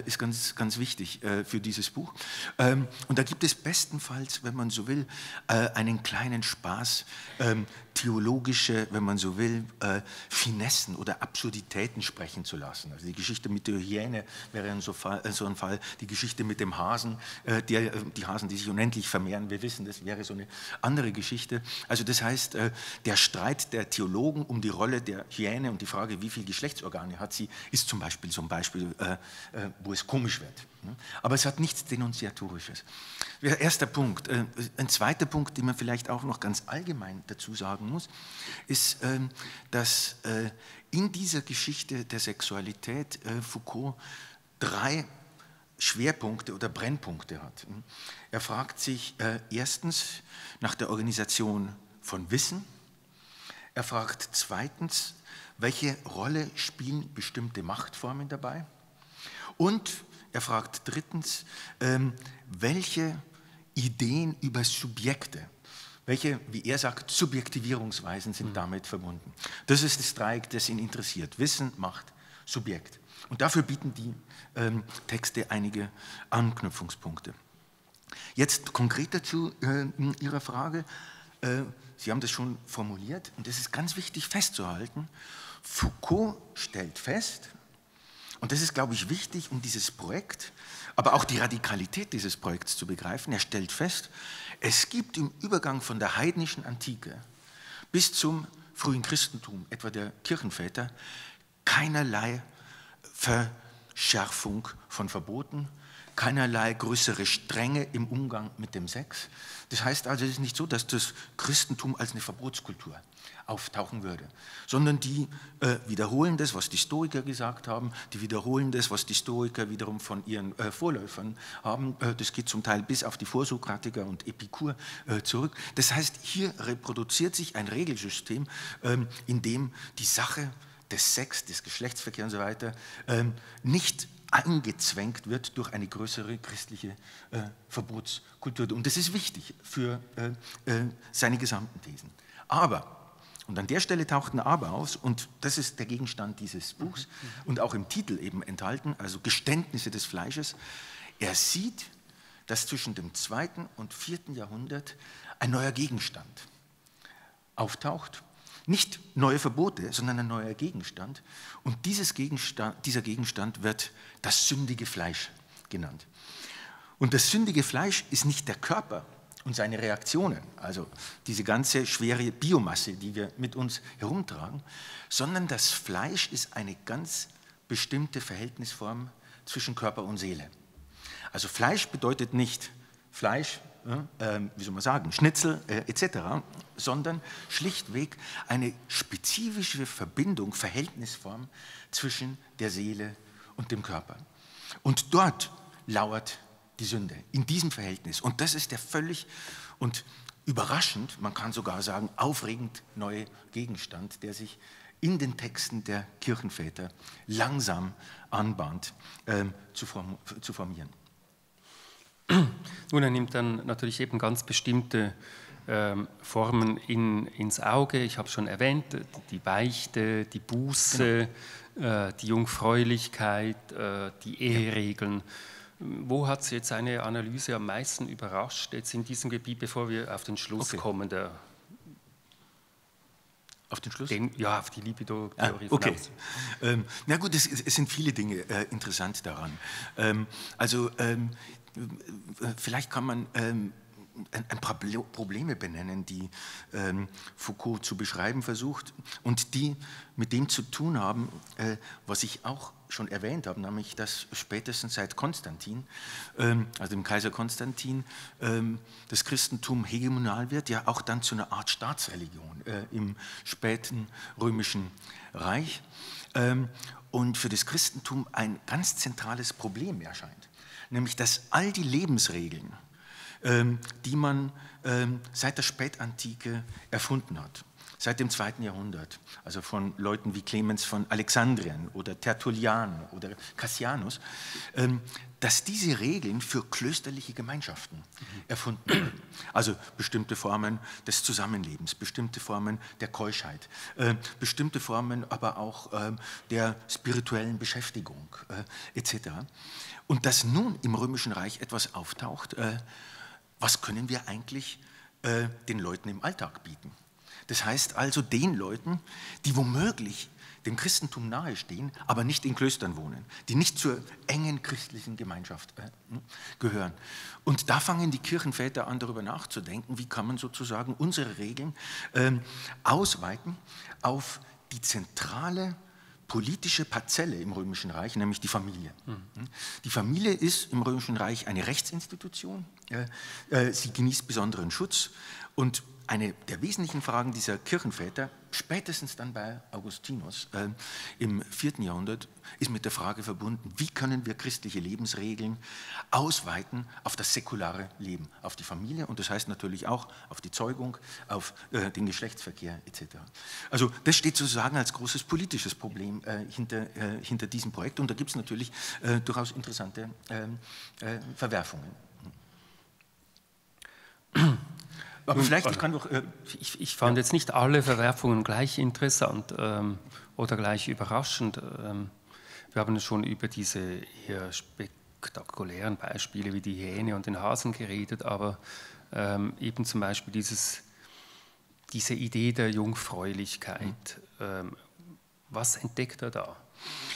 ist ganz, ganz wichtig für dieses Buch. Ähm, und da gibt es bestenfalls, wenn man so will, einen kleinen Spaß, ähm, theologische, wenn man so will, äh, Finessen oder Absurditäten sprechen zu lassen. Also die Geschichte mit der Hyäne wäre so, Fall, so ein Fall, die Geschichte mit dem Hasen, der, die Hasen, die sich unendlich vermehren, wir wissen, das wäre so eine andere Geschichte. Also das heißt, der Streit der Theologen um die Rolle der Hyäne und die Frage, wie viele Geschlechtsorgane hat sie, ist zum Beispiel so ein Beispiel, äh, äh, wo es komisch wird. Ne? Aber es hat nichts Denunziatorisches. Erster Punkt. Äh, ein zweiter Punkt, den man vielleicht auch noch ganz allgemein dazu sagen muss, ist, ähm, dass äh, in dieser Geschichte der Sexualität äh, Foucault drei Schwerpunkte oder Brennpunkte hat. Er fragt sich erstens nach der Organisation von Wissen. Er fragt zweitens welche Rolle spielen bestimmte Machtformen dabei? Und er fragt drittens, ähm, welche Ideen über Subjekte, welche, wie er sagt, Subjektivierungsweisen sind mhm. damit verbunden. Das ist das Dreieck, das ihn interessiert. Wissen, Macht, Subjekt. Und dafür bieten die ähm, Texte einige Anknüpfungspunkte. Jetzt konkreter zu äh, Ihrer Frage. Äh, Sie haben das schon formuliert und es ist ganz wichtig festzuhalten. Foucault stellt fest, und das ist, glaube ich, wichtig, um dieses Projekt, aber auch die Radikalität dieses Projekts zu begreifen. Er stellt fest, es gibt im Übergang von der heidnischen Antike bis zum frühen Christentum, etwa der Kirchenväter, keinerlei Verschärfung von Verboten, keinerlei größere Strenge im Umgang mit dem Sex. Das heißt also, es ist nicht so, dass das Christentum als eine Verbotskultur auftauchen würde, sondern die äh, wiederholen das, was die Stoiker gesagt haben, die wiederholen das, was die Stoiker wiederum von ihren äh, Vorläufern haben. Äh, das geht zum Teil bis auf die Vorsokratiker und Epikur äh, zurück. Das heißt, hier reproduziert sich ein Regelsystem, ähm, in dem die Sache des Sex, des Geschlechtsverkehrs und so weiter ähm, nicht eingezwängt wird durch eine größere christliche äh, Verbotskultur. Und das ist wichtig für äh, seine gesamten Thesen. Aber, und an der Stelle taucht ein Aber aus, und das ist der Gegenstand dieses Buchs und auch im Titel eben enthalten, also Geständnisse des Fleisches, er sieht, dass zwischen dem zweiten und vierten Jahrhundert ein neuer Gegenstand auftaucht, Nicht neue Verbote, sondern ein neuer Gegenstand. Und dieses Gegenstand, dieser Gegenstand wird das sündige Fleisch genannt. Und das sündige Fleisch ist nicht der Körper und seine Reaktionen, also diese ganze schwere Biomasse, die wir mit uns herumtragen, sondern das Fleisch ist eine ganz bestimmte Verhältnisform zwischen Körper und Seele. Also Fleisch bedeutet nicht Fleisch, äh, wie soll man sagen, Schnitzel äh, etc., sondern schlichtweg eine spezifische Verbindung, Verhältnisform zwischen der Seele und dem Körper. Und dort lauert die Sünde, in diesem Verhältnis. Und das ist der völlig und überraschend, man kann sogar sagen, aufregend neue Gegenstand, der sich in den Texten der Kirchenväter langsam anbahnt, äh, zu, form zu formieren. Nun, er nimmt dann natürlich eben ganz bestimmte ähm, Formen in, ins Auge. Ich habe schon erwähnt, die Beichte, die Buße, genau. äh, die Jungfräulichkeit, äh, die Eheregeln. Wo hat Sie jetzt seine Analyse am meisten überrascht, jetzt in diesem Gebiet, bevor wir auf den Schluss okay. kommen? Der, auf den Schluss? Den, ja, auf die Libido-Theorie. Ah, okay. Ähm, na gut, es, es, sind viele Dinge äh, interessant daran. Ähm, also ähm, vielleicht kann man ähm, ein paar Probleme benennen, die ähm, Foucault zu beschreiben versucht und die mit dem zu tun haben, äh, was ich auch schon erwähnt habe, nämlich dass spätestens seit Konstantin, ähm, also dem Kaiser Konstantin, das Christentum hegemonal wird, ja auch dann zu einer Art Staatsreligion äh, im späten römischen Reich und für das Christentum ein ganz zentrales Problem erscheint nämlich dass all die Lebensregeln, ähm, die man ähm, seit der Spätantike erfunden hat, seit dem zweiten Jahrhundert, also von Leuten wie Clemens von Alexandrien oder Tertullian oder Cassianus, ähm, dass diese Regeln für klösterliche Gemeinschaften erfunden wurden. Also bestimmte Formen des Zusammenlebens, bestimmte Formen der Keuschheit, äh, bestimmte Formen aber auch äh, der spirituellen Beschäftigung äh, etc. Und dass nun im Römischen Reich etwas auftaucht, äh, was können wir eigentlich den Leuten im Alltag bieten? Das heißt also den Leuten, die womöglich dem Christentum nahestehen, aber nicht in Klöstern wohnen, die nicht zur engen christlichen Gemeinschaft äh, hm, gehören. Und da fangen die Kirchenväter an, darüber nachzudenken, wie kann man sozusagen unsere Regeln äh, ausweiten auf die zentrale politische Parzelle im Römischen Reich, nämlich die Familie. Mhm. Die Familie ist im Römischen Reich eine Rechtsinstitution. Äh, sie genießt besonderen Schutz und eine der wesentlichen Fragen dieser Kirchenväter, spätestens dann bei Augustinus äh, im vierten Jahrhundert, ist mit der Frage verbunden, wie können wir christliche Lebensregeln ausweiten auf das säkulare Leben, auf die Familie und das heißt natürlich auch auf die Zeugung, auf äh, den Geschlechtsverkehr etc. Also das steht sozusagen als großes politisches Problem äh, hinter, äh, hinter diesem Projekt und da gibt es natürlich äh, durchaus interessante ähm, äh, Verwerfungen. Aber vielleicht ich kann doch. Äh, ich, ich, fand ja. jetzt nicht alle Verwerfungen gleich interessant ähm, oder gleich überraschend. Ähm, wir haben schon über diese eher spektakulären Beispiele wie die Hähne und den Hasen geredet, aber ähm, eben zum Beispiel dieses, diese Idee der Jungfräulichkeit. Mhm. was entdeckt er da?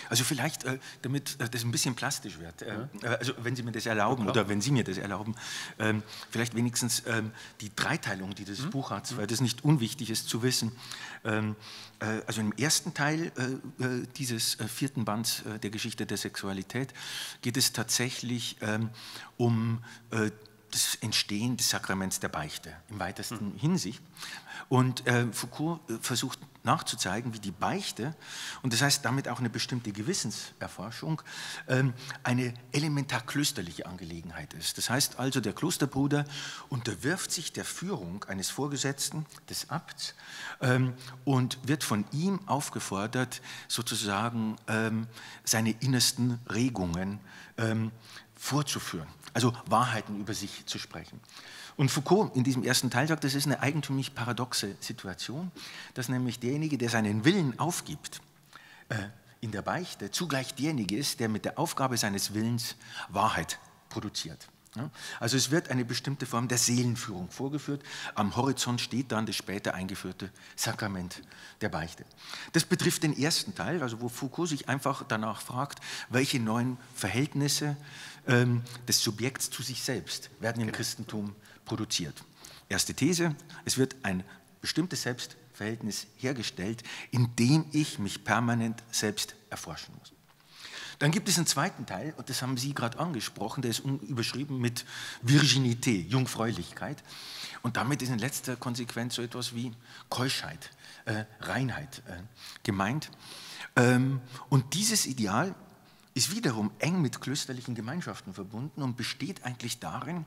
Also vielleicht, äh, damit äh, das ein bisschen plastisch wird, äh, also wenn Sie mir das erlauben ja, oder wenn Sie mir das erlauben, ähm, vielleicht wenigstens ähm, die Dreiteilung, die das mhm. Buch hat, weil das nicht unwichtig ist zu wissen. Ähm, also im ersten Teil dieses vierten Bands der Geschichte der Sexualität geht es tatsächlich um das Entstehen des Sakraments der Beichte im weitesten mhm. Hinsicht. Und Foucault versucht nachzuzeigen, wie die Beichte, und das heißt damit auch eine bestimmte Gewissenserforschung, ähm, eine elementar klösterliche Angelegenheit ist. Das heißt also, der Klosterbruder unterwirft sich der Führung eines Vorgesetzten, des Abts, ähm, und wird von ihm aufgefordert, sozusagen ähm, seine innersten Regungen vorzuführen, also Wahrheiten über sich zu sprechen. Und Foucault in diesem ersten Teil sagt, das ist eine eigentümlich paradoxe Situation, dass nämlich derjenige, der seinen Willen aufgibt, äh, in der Beichte zugleich derjenige ist, der mit der Aufgabe seines Willens Wahrheit produziert. Also es wird eine bestimmte Form der Seelenführung vorgeführt. Am Horizont steht dann das später eingeführte Sakrament der Beichte. Das betrifft den ersten Teil, also wo Foucault sich einfach danach fragt, welche neuen Verhältnisse ähm, des Subjekts zu sich selbst werden im Christentum produziert. Erste These, es wird ein bestimmtes Selbstverhältnis hergestellt, in dem ich mich permanent selbst erforschen muss. Dann gibt es einen zweiten Teil, und das haben Sie gerade angesprochen, der ist überschrieben mit Virginité, Jungfräulichkeit. Und damit ist in letzter Konsequenz so etwas wie Keuschheit, äh, Reinheit äh, gemeint. Ähm, und dieses Ideal ist wiederum eng mit klösterlichen Gemeinschaften verbunden und besteht eigentlich darin,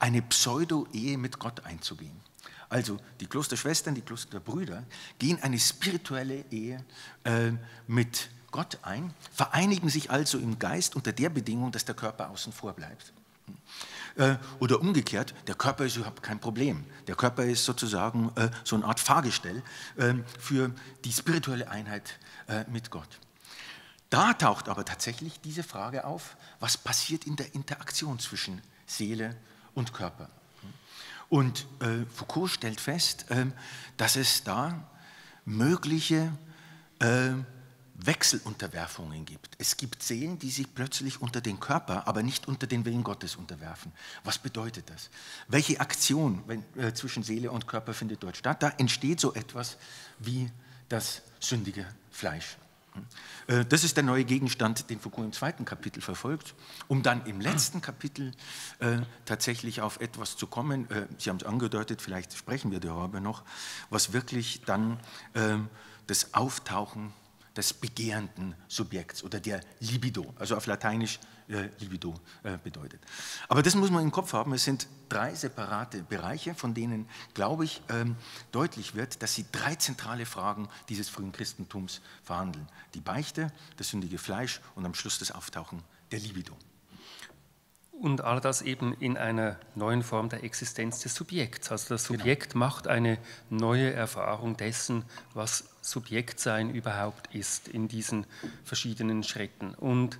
eine Pseudo-Ehe mit Gott einzugehen. Also die Klosterschwestern, die Klosterbrüder gehen eine spirituelle Ehe äh, mit Gott ein, vereinigen sich also im Geist unter der Bedingung, dass der Körper außen vor bleibt. Äh, oder umgekehrt, der Körper ist überhaupt kein Problem. Der Körper ist sozusagen äh, so eine Art Fahrgestell äh, für die spirituelle Einheit mit Gott. Da taucht aber tatsächlich diese Frage auf, was passiert in der Interaktion zwischen Seele und Körper. Und Foucault stellt fest, dass es da mögliche Wechselunterwerfungen gibt. Es gibt Seelen, die sich plötzlich unter den Körper, aber nicht unter den Willen Gottes unterwerfen. Was bedeutet das? Welche Aktion wenn, äh, zwischen Seele und Körper findet dort statt? Da entsteht so etwas wie das sündige Fleisch. Äh, das ist der neue Gegenstand, den Foucault im zweiten Kapitel verfolgt, um dann im letzten Kapitel äh, tatsächlich auf etwas zu kommen. Äh, Sie haben es angedeutet, vielleicht sprechen wir darüber noch, was wirklich dann äh, das Auftauchen des begehrenden Subjekts oder der Libido, also auf Lateinisch äh, Libido äh, bedeutet. Aber das muss man im Kopf haben, es sind drei separate Bereiche, von denen, glaube ich, ähm, deutlich wird, dass sie drei zentrale Fragen dieses frühen Christentums verhandeln. Die Beichte, das sündige Fleisch und am Schluss das Auftauchen der Libido. Und all das eben in einer neuen Form der Existenz des Subjekts. Also das genau. Subjekt genau. macht eine neue Erfahrung dessen, was Subjektsein überhaupt ist in diesen verschiedenen Schritten. Und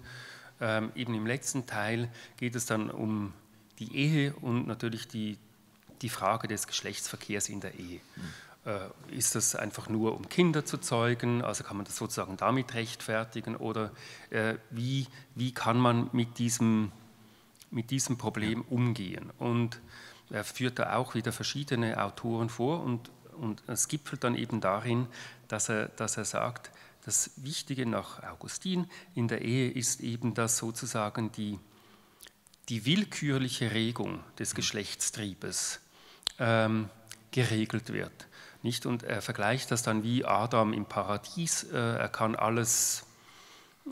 ähm, eben im letzten Teil geht es dann um die Ehe und natürlich die, die Frage des Geschlechtsverkehrs in der Ehe. Mhm. Äh, ist das einfach nur, um Kinder zu zeugen? Also kann man das sozusagen damit rechtfertigen? Oder äh, wie, wie kann man mit diesem mit diesem Problem umgehen. Und er führt da auch wieder verschiedene Autoren vor und, und es gipfelt dann eben darin, dass er, dass er sagt, das Wichtige nach Augustin in der Ehe ist eben, dass sozusagen die, die willkürliche Regung des Geschlechtstriebes ähm, geregelt wird. Nicht? Und er vergleicht das dann wie Adam im Paradies. Äh, er kann alles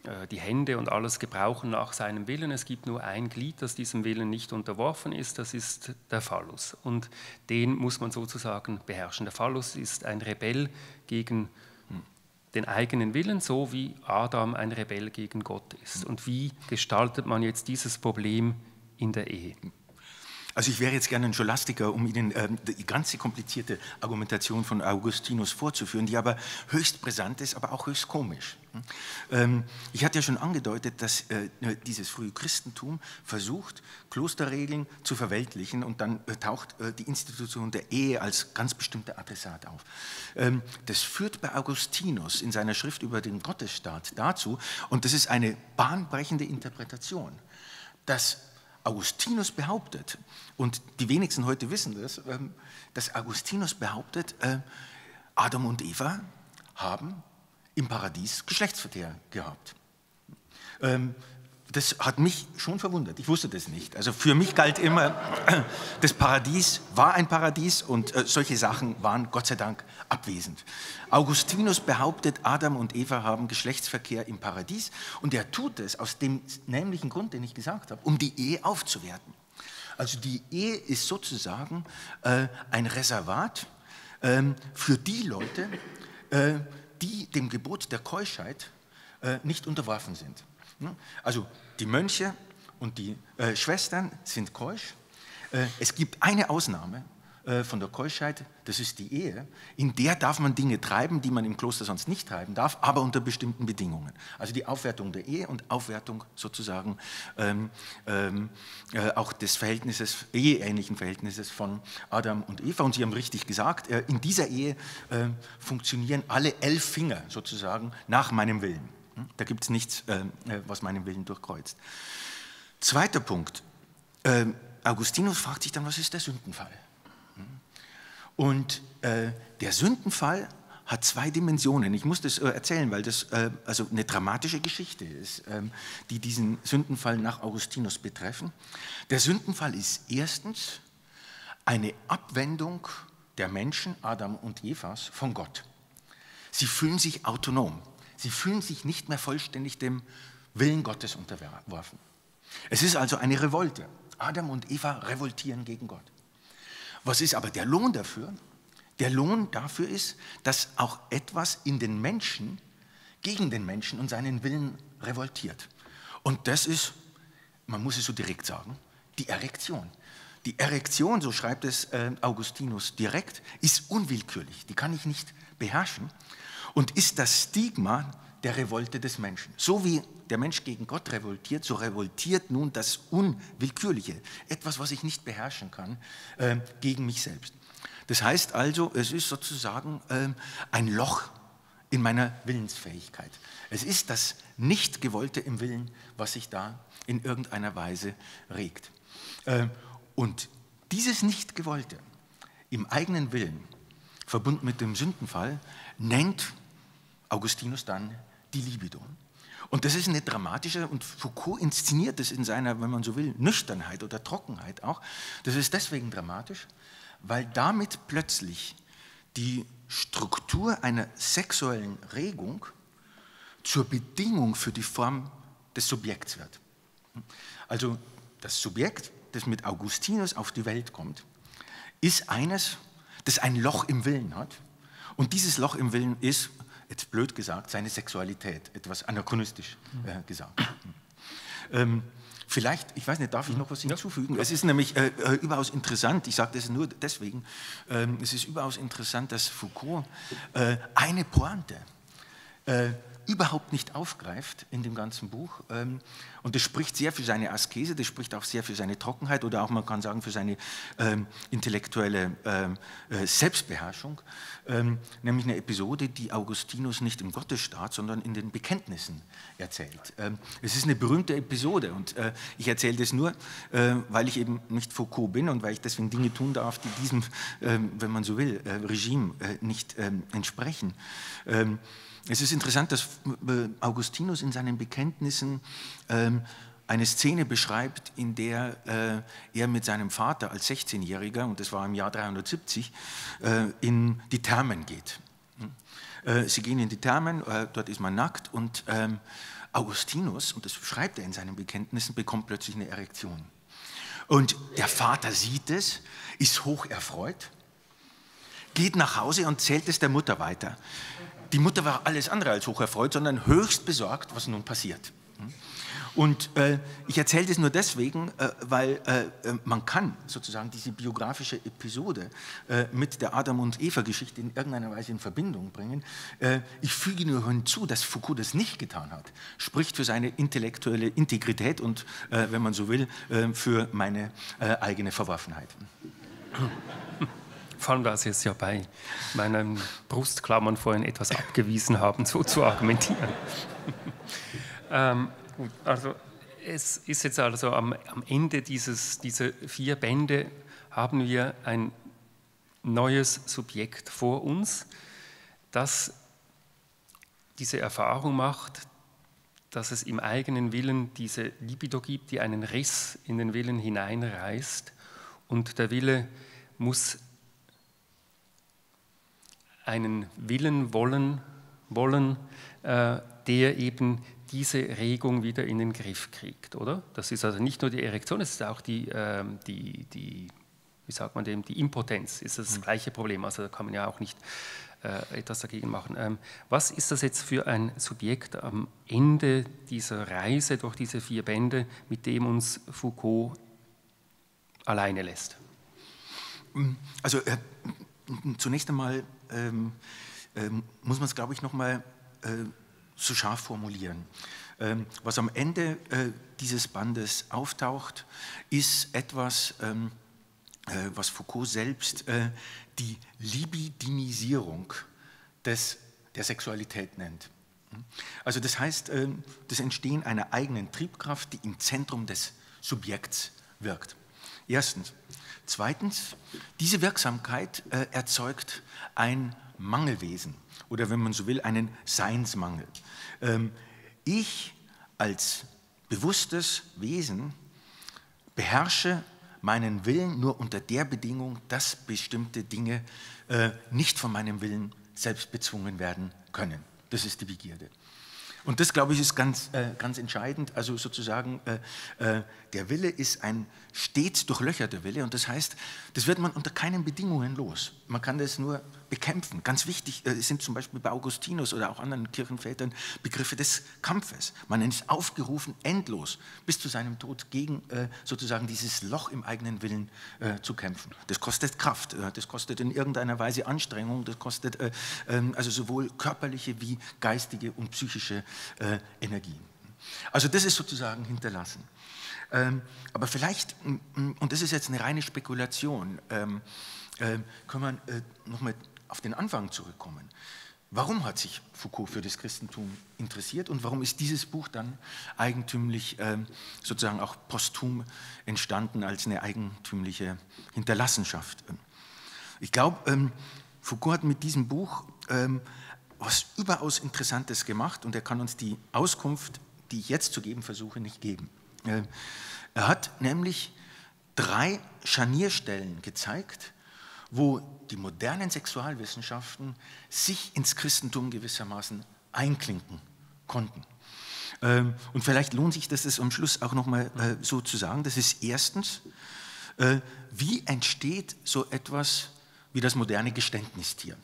äh, die Hände und alles gebrauchen nach seinem Willen. Es gibt nur ein Glied, das diesem Willen nicht unterworfen ist, das ist der Phallus. Und den muss man sozusagen beherrschen. Der Phallus ist ein Rebell gegen den eigenen Willen, so wie Adam ein Rebell gegen Gott ist. Und wie gestaltet man jetzt dieses Problem in der Ehe? Also ich wäre jetzt gerne ein Scholastiker, um Ihnen äh, die ganze komplizierte Argumentation von Augustinus vorzuführen, die aber höchst brisant ist, aber auch höchst komisch. Ähm, ich hatte ja schon angedeutet, dass äh, dieses frühe Christentum versucht, Klosterregeln zu verweltlichen und dann äh, taucht äh, die Institution der Ehe als ganz bestimmter Adressat auf. Ähm, das führt bei Augustinus in seiner Schrift über den Gottesstaat dazu, und das ist eine bahnbrechende Interpretation, dass Augustinus behauptet, und die wenigsten heute wissen das, ähm, dass Augustinus behauptet, Adam und Eva haben im Paradies Geschlechtsverkehr gehabt. Ähm, das hat mich schon verwundert. Ich wusste das nicht. Also für mich galt immer, das Paradies war ein Paradies und äh, solche Sachen waren Gott sei Dank abwesend. Augustinus behauptet, Adam und Eva haben Geschlechtsverkehr im Paradies und er tut es aus dem nämlichen Grund, den ich gesagt habe, um die Ehe aufzuwerten. Also die Ehe ist sozusagen äh, ein Reservat äh, für die Leute, äh, die dem Gebot der Keuschheit äh, nicht unterworfen sind. Ne? Also die Mönche und die äh, Schwestern sind keusch. Äh, es gibt eine Ausnahme von der Keuschheit, das ist die Ehe, in der darf man Dinge treiben, die man im Kloster sonst nicht treiben darf, aber unter bestimmten Bedingungen. Also die Aufwertung der Ehe und Aufwertung sozusagen ähm, ähm, äh, auch des Verhältnisses, eheähnlichen Verhältnisses von Adam und Eva. Und Sie haben richtig gesagt, äh, in dieser Ehe äh, funktionieren alle elf Finger sozusagen nach meinem Willen. Hm? Da gibt es nichts, äh, äh, was meinen Willen durchkreuzt. Zweiter Punkt. Ähm, Augustinus fragt sich dann, was ist der Sündenfall? Und äh, der Sündenfall hat zwei Dimensionen. Ich muss das äh, erzählen, weil das äh, also eine dramatische Geschichte ist, ähm, die diesen Sündenfall nach Augustinus betreffen. Der Sündenfall ist erstens eine Abwendung der Menschen, Adam und Evas, von Gott. Sie fühlen sich autonom. Sie fühlen sich nicht mehr vollständig dem Willen Gottes unterworfen. Es ist also eine Revolte. Adam und Eva revoltieren gegen Gott. Was ist aber der Lohn dafür? Der Lohn dafür ist, dass auch etwas in den Menschen gegen den Menschen und seinen Willen revoltiert. Und das ist, man muss es so direkt sagen, die Erektion. Die Erektion, so schreibt es äh, Augustinus direkt, ist unwillkürlich. Die kann ich nicht beherrschen und ist das Stigma der Revolte des Menschen. So wie der Mensch gegen Gott revoltiert, so revoltiert nun das Unwillkürliche, etwas, was ich nicht beherrschen kann, äh, gegen mich selbst. Das heißt also, es ist sozusagen äh, ein Loch in meiner Willensfähigkeit. Es ist das Nicht-Gewollte im Willen, was sich da in irgendeiner Weise regt. Äh, und dieses Nicht-Gewollte im eigenen Willen, verbunden mit dem Sündenfall, nennt Augustinus dann die Libido. Und das ist eine dramatische, und Foucault inszeniert das in seiner, wenn man so will, Nüchternheit oder Trockenheit auch. Das ist deswegen dramatisch, weil damit plötzlich die Struktur einer sexuellen Regung zur Bedingung für die Form des Subjekts wird. Also das Subjekt, das mit Augustinus auf die Welt kommt, ist eines, das ein Loch im Willen hat. Und dieses Loch im Willen ist jetzt blöd gesagt, seine Sexualität, etwas anachronistisch äh, gesagt. Ähm, vielleicht, ich weiß nicht, darf ich noch was hinzufügen? Ja. Es ist nämlich äh, äh, überaus interessant, ich sage das nur deswegen, ähm, es ist überaus interessant, dass Foucault äh, eine Pointe äh, überhaupt nicht aufgreift in dem ganzen Buch. Ähm, und das spricht sehr für seine Askese, das spricht auch sehr für seine Trockenheit oder auch, man kann sagen, für seine ähm, intellektuelle ähm, äh, Selbstbeherrschung. Nämlich eine Episode, die Augustinus nicht im Gottesstaat, sondern in den Bekenntnissen erzählt. Es ist eine berühmte Episode und äh, ich erzähle das nur, äh, weil ich eben nicht Foucault bin und weil ich deswegen Dinge tun darf, die diesem, wenn man so will, Regime nicht entsprechen. Es ist interessant, dass äh, Augustinus in seinen Bekenntnissen ähm, eine Szene beschreibt, in der äh, er mit seinem Vater als 16-Jähriger, und das war im Jahr 370, äh, in die Thermen geht. Hm? sie gehen in die Thermen, dort ist man nackt und ähm, Augustinus, und das schreibt er in seinen Bekenntnissen, bekommt plötzlich eine Erektion. Und der Vater sieht es, ist hoch erfreut, geht nach Hause und zählt es der Mutter weiter. Die Mutter war alles andere als hoch erfreut, sondern höchst besorgt, was nun passiert. Und äh, ich erzähle das nur deswegen, äh, weil äh, äh man kann sozusagen diese biografische Episode äh, mit der Adam- und Eva-Geschichte in irgendeiner Weise in Verbindung bringen. Äh, ich füge nur hinzu, dass Foucault das nicht getan hat. Spricht für seine intellektuelle Integrität und, wenn man so will, für meine eigene Verworfenheit. Vor allem, da Sie es ja bei meinen Brustklammern vorhin etwas abgewiesen haben, so zu argumentieren. ähm, gut, also es ist jetzt also am, am Ende dieses, dieser vier Bände haben wir ein neues Subjekt vor uns, das diese Erfahrung macht, dass es im eigenen Willen diese Libido gibt, die einen Riss in den Willen hineinreißt und der Wille muss einen Willen wollen, wollen äh, der eben diese Regung wieder in den Griff kriegt, oder? Das ist also nicht nur die Erektion, es ist auch die, äh, die, die wie sagt man dem, die Impotenz ist das mhm. gleiche Problem, also da kann man ja auch nicht äh, etwas dagegen machen. Ähm, was ist das jetzt für ein Subjekt am Ende dieser Reise durch diese vier Bände, mit dem uns Foucault alleine lässt? also äh, zunächst einmal ähm, äh, muss man es, glaube ich, nochmal äh, so scharf formulieren. Ähm, was am Ende äh, dieses Bandes auftaucht, ist etwas, ähm, äh, was Foucault selbst äh, die Libidinisierung des, der Sexualität nennt. Also das heißt, ähm, das Entstehen einer eigenen Triebkraft, die im Zentrum des Subjekts wirkt. Erstens. Zweitens, diese Wirksamkeit äh, erzeugt ein Mangelwesen oder wenn man so will, einen Seinsmangel. Ähm, ich als bewusstes Wesen beherrsche meinen Willen nur unter der Bedingung, dass bestimmte Dinge äh, nicht von meinem Willen selbst bezwungen werden können. Das ist die Begierde. Und das, glaube ich, ist ganz, äh, ganz entscheidend. Also sozusagen, äh, äh, der Wille ist ein stets durchlöcherter Wille und das heißt, das wird man unter keinen Bedingungen los. Man kann das nur bekämpfen. Ganz wichtig äh, sind zum Beispiel bei Augustinus oder auch anderen Kirchenvätern Begriffe des Kampfes. Man ist aufgerufen, endlos bis zu seinem Tod gegen äh, sozusagen dieses Loch im eigenen Willen äh, zu kämpfen. Das kostet Kraft, das kostet in irgendeiner Weise Anstrengung, das kostet ähm, also sowohl körperliche wie geistige und psychische Energie. Also das ist sozusagen hinterlassen. Ähm, aber vielleicht, und das ist jetzt eine reine Spekulation, ähm, äh, man äh, nochmal auf den Anfang zurückkommen. Warum hat sich Foucault für das Christentum interessiert und warum ist dieses Buch dann eigentümlich ähm, sozusagen auch posthum entstanden als eine eigentümliche Hinterlassenschaft? Ich glaube, ähm, Foucault hat mit diesem Buch ähm, was überaus Interessantes gemacht und er kann uns die Auskunft, die ich jetzt zu geben versuche, nicht geben. Äh, er hat nämlich drei Scharnierstellen gezeigt, wo die modernen Sexualwissenschaften sich ins Christentum gewissermaßen einklinken konnten. Ähm, und vielleicht lohnt sich das, das am Schluss auch nochmal äh, so zu sagen. Das ist erstens, äh, wie entsteht so etwas wie das moderne Geständnistier?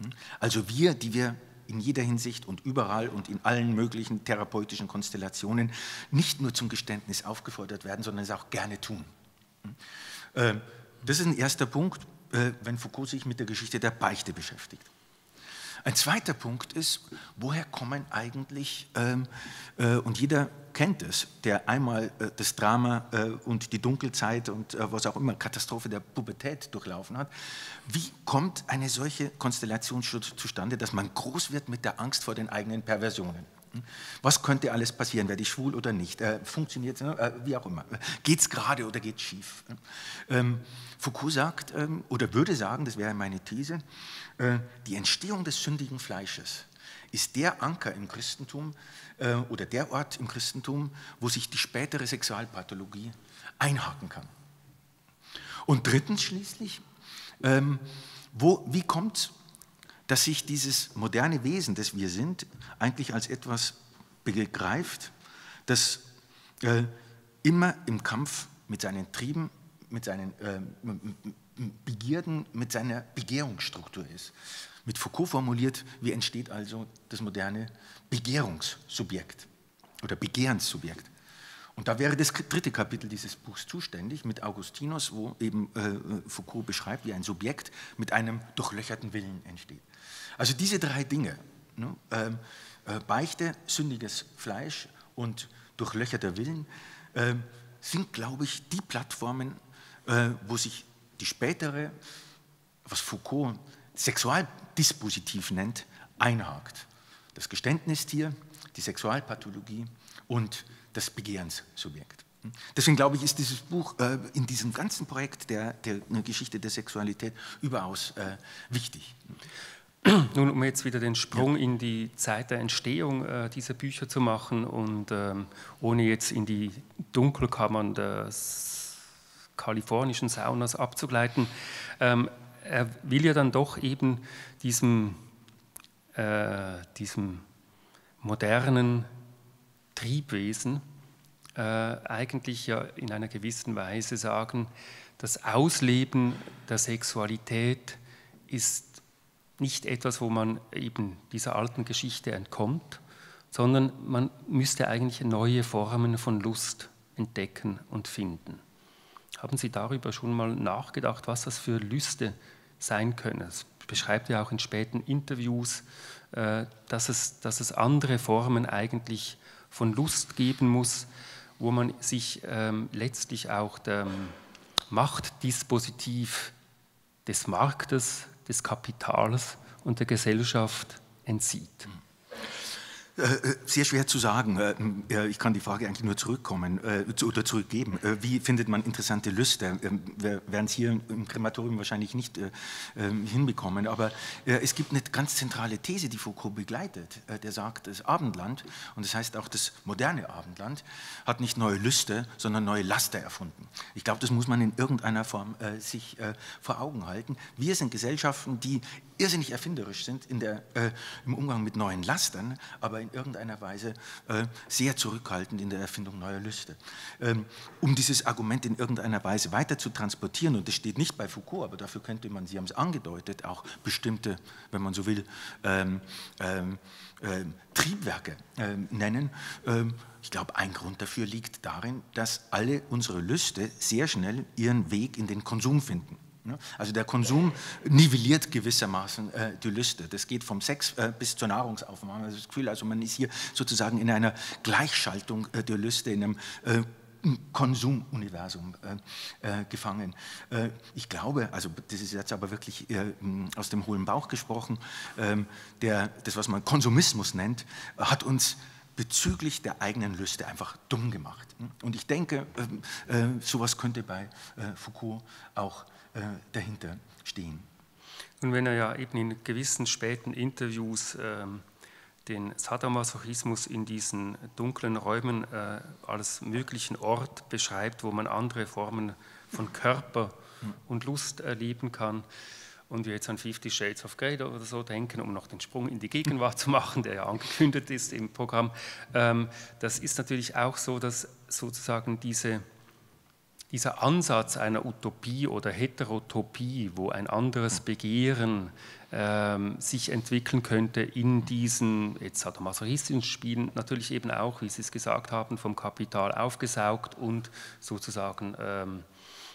Hm? Also wir, die wir in jeder Hinsicht und überall und in allen möglichen therapeutischen Konstellationen nicht nur zum Geständnis aufgefordert werden, sondern es auch gerne tun. Hm? Ähm, das ist ein erster Punkt. Äh, wenn Foucault sich mit der Geschichte der Beichte beschäftigt. Ein zweiter Punkt ist, woher kommen eigentlich, ähm, äh, und jeder kennt es, der einmal äh, das Drama äh, und die Dunkelzeit und äh, was auch immer, Katastrophe der Pubertät durchlaufen hat, wie kommt eine solche Konstellation zustande, dass man groß wird mit der Angst vor den eigenen Perversionen? Was könnte alles passieren? Werde ich schwul oder nicht? Äh, funktioniert es? Äh, wie auch immer. Geht es gerade oder geht es schief? Ähm, Foucault sagt ähm, oder würde sagen, das wäre meine These, äh, die Entstehung des sündigen Fleisches ist der Anker im Christentum äh, oder der Ort im Christentum, wo sich die spätere Sexualpathologie einhaken kann. Und drittens schließlich, ähm, wo, wie kommt es dass sich dieses moderne Wesen, das wir sind, eigentlich als etwas begreift, das äh, immer im Kampf mit seinen Trieben, mit seinen äh, Begierden, mit seiner Begehrungsstruktur ist. Mit Foucault formuliert, wie entsteht also das moderne Begehrungssubjekt oder Begehrenssubjekt. Und da wäre das dritte Kapitel dieses Buchs zuständig mit Augustinus, wo eben äh, Foucault beschreibt, wie ein Subjekt mit einem durchlöcherten Willen entsteht. Also diese drei Dinge, ne, ähm, äh, Beichte, sündiges Fleisch und durchlöcherter Willen, äh, sind, glaube ich, die Plattformen, äh, wo sich die spätere, was Foucault Sexualdispositiv nennt, einhakt. Das Geständnistier, die Sexualpathologie und das Begehrenssubjekt. Deswegen glaube ich, ist dieses Buch äh, in diesem ganzen Projekt der, der Geschichte der Sexualität überaus äh, wichtig. Nun, um jetzt wieder den Sprung in die Zeit der Entstehung äh, dieser Bücher zu machen und ähm, ohne jetzt in die Dunkelkammern des kalifornischen Saunas abzugleiten, ähm, er will ja dann doch eben diesem, äh, diesem modernen Triebwesen äh, eigentlich ja in einer gewissen Weise sagen, das Ausleben der Sexualität ist nicht etwas, wo man eben dieser alten Geschichte entkommt, sondern man müsste eigentlich neue Formen von Lust entdecken und finden. Haben Sie darüber schon mal nachgedacht, was das für Lüste sein können? Es beschreibt ja auch in späten Interviews, äh, dass es, dass es andere Formen eigentlich von Lust geben muss, wo man sich ähm, letztlich auch dem Machtdispositiv des Marktes, des Kapitals und der Gesellschaft entzieht. Äh, äh, sehr schwer zu sagen. Äh, ich kann die Frage eigentlich nur zurückkommen oder zurückgeben. Wie findet man interessante Lüste? Ähm, wir werden es hier im Krematorium wahrscheinlich nicht ähm, hinbekommen, aber es gibt eine ganz zentrale These, die Foucault begleitet. Der sagt, das Abendland, und das heißt auch das moderne Abendland, hat nicht neue Lüste, sondern neue Laster erfunden. Ich glaube, das muss man in irgendeiner Form sich vor Augen halten. Wir sind Gesellschaften, die irrsinnig erfinderisch sind in der, äh, im Umgang mit neuen Lastern, aber in irgendeiner Weise äh, sehr zurückhaltend in der Erfindung neuer Lüste. Ähm, um dieses Argument in irgendeiner Weise weiter zu transportieren, und das steht nicht bei Foucault, aber dafür könnte man, Sie haben es angedeutet, auch bestimmte, wenn man so will, ähm, ähm, äh, Triebwerke nennen. ich glaube, ein Grund dafür liegt darin, dass alle unsere Lüste sehr schnell ihren Weg in den Konsum finden. Also der Konsum nivelliert gewissermaßen äh, die Lüste. Das geht vom Sex äh, bis zur Nahrungsaufnahme. Also das Gefühl, also man ist hier sozusagen in einer Gleichschaltung äh, der Lüste, in einem äh, Konsumuniversum äh, äh, gefangen. ich glaube, also das ist jetzt aber wirklich aus dem hohlen Bauch gesprochen, ähm, der, das, was man Konsumismus nennt, hat uns bezüglich der eigenen Lüste einfach dumm gemacht. Und ich denke, ähm, sowas könnte bei Foucault auch äh, dahinter stehen. Und wenn er ja eben in gewissen späten Interviews ähm, den Sadomasochismus in diesen dunklen Räumen äh, als möglichen Ort beschreibt, wo man andere Formen von Körper und Lust erleben kann, und wir jetzt an Fifty Shades of Grey oder so denken, um noch den Sprung in die Gegenwart zu machen, der ja angekündigt ist im Programm, ähm, das ist natürlich auch so, dass sozusagen diese dieser Ansatz einer Utopie oder Heterotopie, wo ein anderes Begehren ähm, sich entwickeln könnte in diesen jetzt sadomasochistischen Spielen, natürlich eben auch, wie Sie es gesagt haben, vom Kapital aufgesaugt und sozusagen ähm,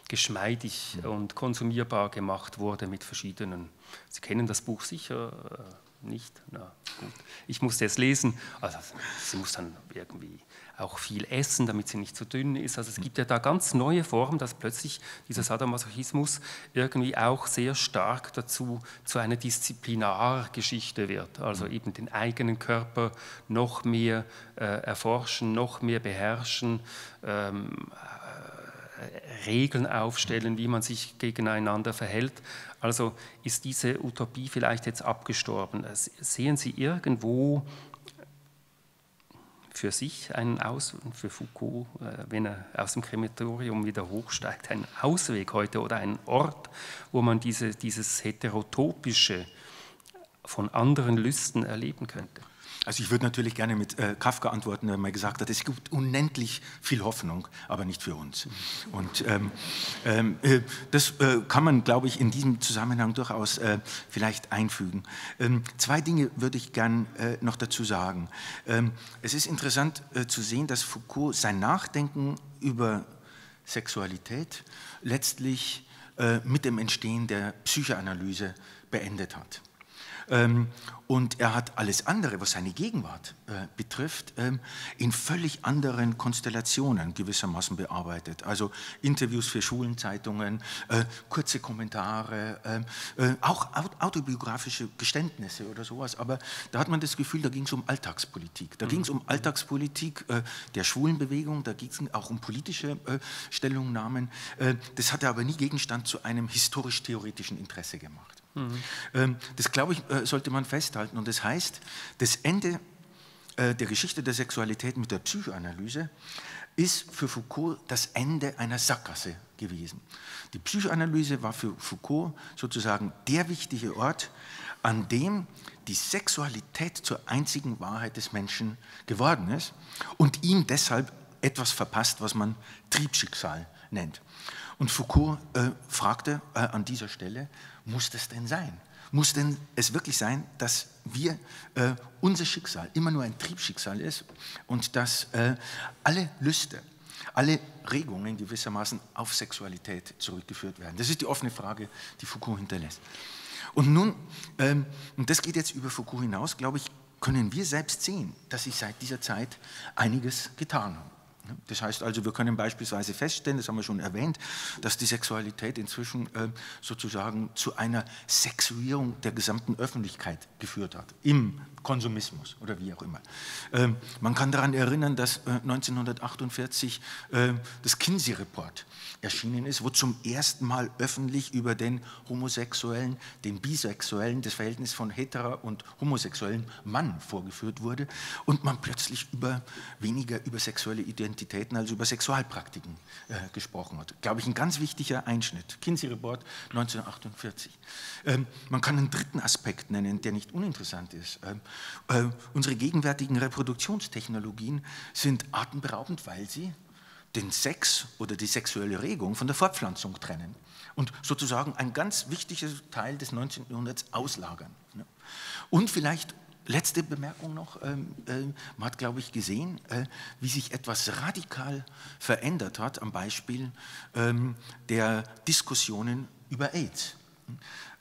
geschmeidig und konsumierbar gemacht wurde mit verschiedenen. Sie kennen das Buch sicher. Äh, nicht? Na gut. Ich musste es lesen. Also, sie muss dann irgendwie auch viel essen, damit sie nicht zu dünn ist. Also es gibt ja da ganz neue Formen, dass plötzlich dieser Sadomasochismus irgendwie auch sehr stark dazu zu einer Disziplinargeschichte wird. Also eben den eigenen Körper noch mehr äh, erforschen, noch mehr beherrschen, ähm, äh, Regeln aufstellen, wie man sich gegeneinander verhält. Also ist diese Utopie vielleicht jetzt abgestorben. Sehen Sie irgendwo für sich einen Aus, für Foucault, äh, wenn er aus dem Krematorium wieder hochsteigt, einen Ausweg heute oder einen Ort, wo man diese, dieses Heterotopische von anderen Lüsten erleben könnte? Also ich würde natürlich gerne mit äh, Kafka antworten, der mal gesagt hat, es gibt unendlich viel Hoffnung, aber nicht für uns. Und ähm, ähm, äh, das äh, kann man, glaube ich, in diesem Zusammenhang durchaus äh, vielleicht einfügen. Ähm, zwei Dinge würde ich gern äh, noch dazu sagen. Ähm, es ist interessant äh, zu sehen, dass Foucault sein Nachdenken über Sexualität letztlich mit dem Entstehen der Psychoanalyse beendet hat. Ähm, und er hat alles andere, was seine Gegenwart äh, betrifft, ähm, in völlig anderen Konstellationen gewissermaßen bearbeitet. Also Interviews für Schulenzeitungen, äh, kurze Kommentare, ähm, äh, auch autobiografische Geständnisse oder sowas. Aber da hat man das Gefühl, da ging es um Alltagspolitik. Da mhm. ging es um Alltagspolitik der Schwulenbewegung, da ging es auch um politische Stellungnahmen. das hat er aber nie Gegenstand zu einem historisch-theoretischen Interesse gemacht. Mhm. Das, glaube ich, äh, sollte man festhalten. Und das heißt, das Ende äh, der Geschichte der Sexualität mit der Psychoanalyse ist für Foucault das Ende einer Sackgasse gewesen. Die Psychoanalyse war für Foucault sozusagen der wichtige Ort, an dem die Sexualität zur einzigen Wahrheit des Menschen geworden ist und ihm deshalb etwas verpasst, was man Triebschicksal nennt. Und Foucault äh, fragte äh, an dieser Stelle, muss das denn sein? Muss denn es wirklich sein, dass wir, äh, unser Schicksal immer nur ein Triebschicksal ist und dass äh, alle Lüste, alle Regungen gewissermaßen auf Sexualität zurückgeführt werden. Das ist die offene Frage, die Foucault hinterlässt. Und nun, ähm, und das geht jetzt über Foucault hinaus, glaube ich, können wir selbst sehen, dass sich seit dieser Zeit einiges getan hat. Das heißt also, wir können beispielsweise feststellen, das haben wir schon erwähnt, dass die Sexualität inzwischen äh, sozusagen zu einer Sexuierung der gesamten Öffentlichkeit geführt hat, im Konsumismus oder wie auch immer. Ähm, man kann daran erinnern, dass äh, 1948 äh, das Kinsey-Report erschienen ist, wo zum ersten Mal öffentlich über den Homosexuellen, den Bisexuellen, das Verhältnis von hetero und homosexuellen Mann vorgeführt wurde und man plötzlich über weniger über sexuelle Identitäten als über Sexualpraktiken äh, gesprochen hat. Glaube ich, ein ganz wichtiger Einschnitt. Kinsey-Report 1948. Ähm, man kann einen dritten Aspekt nennen, der nicht uninteressant ist. Ähm, äh, unsere gegenwärtigen Reproduktionstechnologien sind atemberaubend, weil sie den Sex oder die sexuelle Regung von der Fortpflanzung trennen und sozusagen ein ganz wichtiger Teil des 19. Jahrhunderts auslagern. Ne? Und vielleicht letzte Bemerkung noch, ähm, äh, man hat, glaube ich, gesehen, äh, wie sich etwas radikal verändert hat am Beispiel ähm, der Diskussionen über AIDS.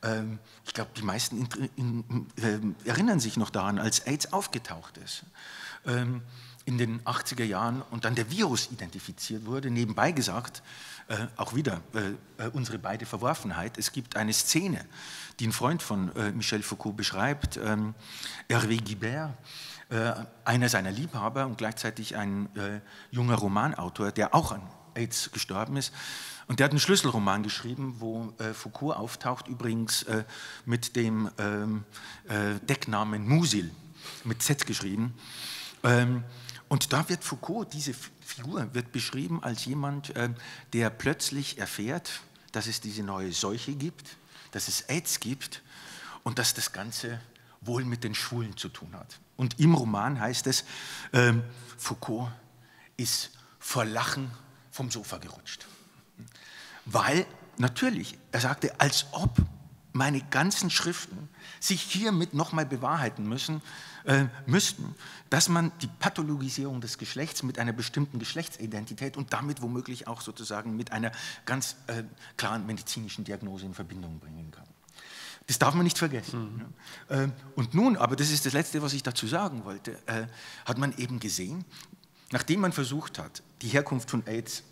Ähm, ich glaube, die meisten in, in, in, erinnern sich noch daran, als AIDS aufgetaucht ist in den 80er Jahren und dann der Virus identifiziert wurde, nebenbei gesagt, äh, auch wieder äh, unsere beide Verworfenheit. Es gibt eine Szene, die ein Freund von äh, Michel Foucault beschreibt, ähm, Hervé Guibert, äh, einer seiner Liebhaber und gleichzeitig ein äh, junger Romanautor, der auch an AIDS gestorben ist. Und der hat einen Schlüsselroman geschrieben, wo äh, Foucault auftaucht, übrigens mit dem ähm, Decknamen Musil, mit Z geschrieben. Ähm, und da wird Foucault, diese Figur wird beschrieben als jemand, äh, der plötzlich erfährt, dass es diese neue Seuche gibt, dass es AIDS gibt und dass das Ganze wohl mit den Schwulen zu tun hat. Und im Roman heißt es, ähm, Foucault ist vor Lachen vom Sofa gerutscht. Weil, natürlich, er sagte, als ob meine ganzen Schriften sich hiermit nochmal bewahrheiten müssen, äh, müssten, dass man die Pathologisierung des Geschlechts mit einer bestimmten Geschlechtsidentität und damit womöglich auch sozusagen mit einer ganz äh, klaren medizinischen Diagnose in Verbindung bringen kann. Das darf man nicht vergessen. Mhm. Äh, und nun, aber das ist das Letzte, was ich dazu sagen wollte, äh, hat man eben gesehen, nachdem man versucht hat, die Herkunft von AIDS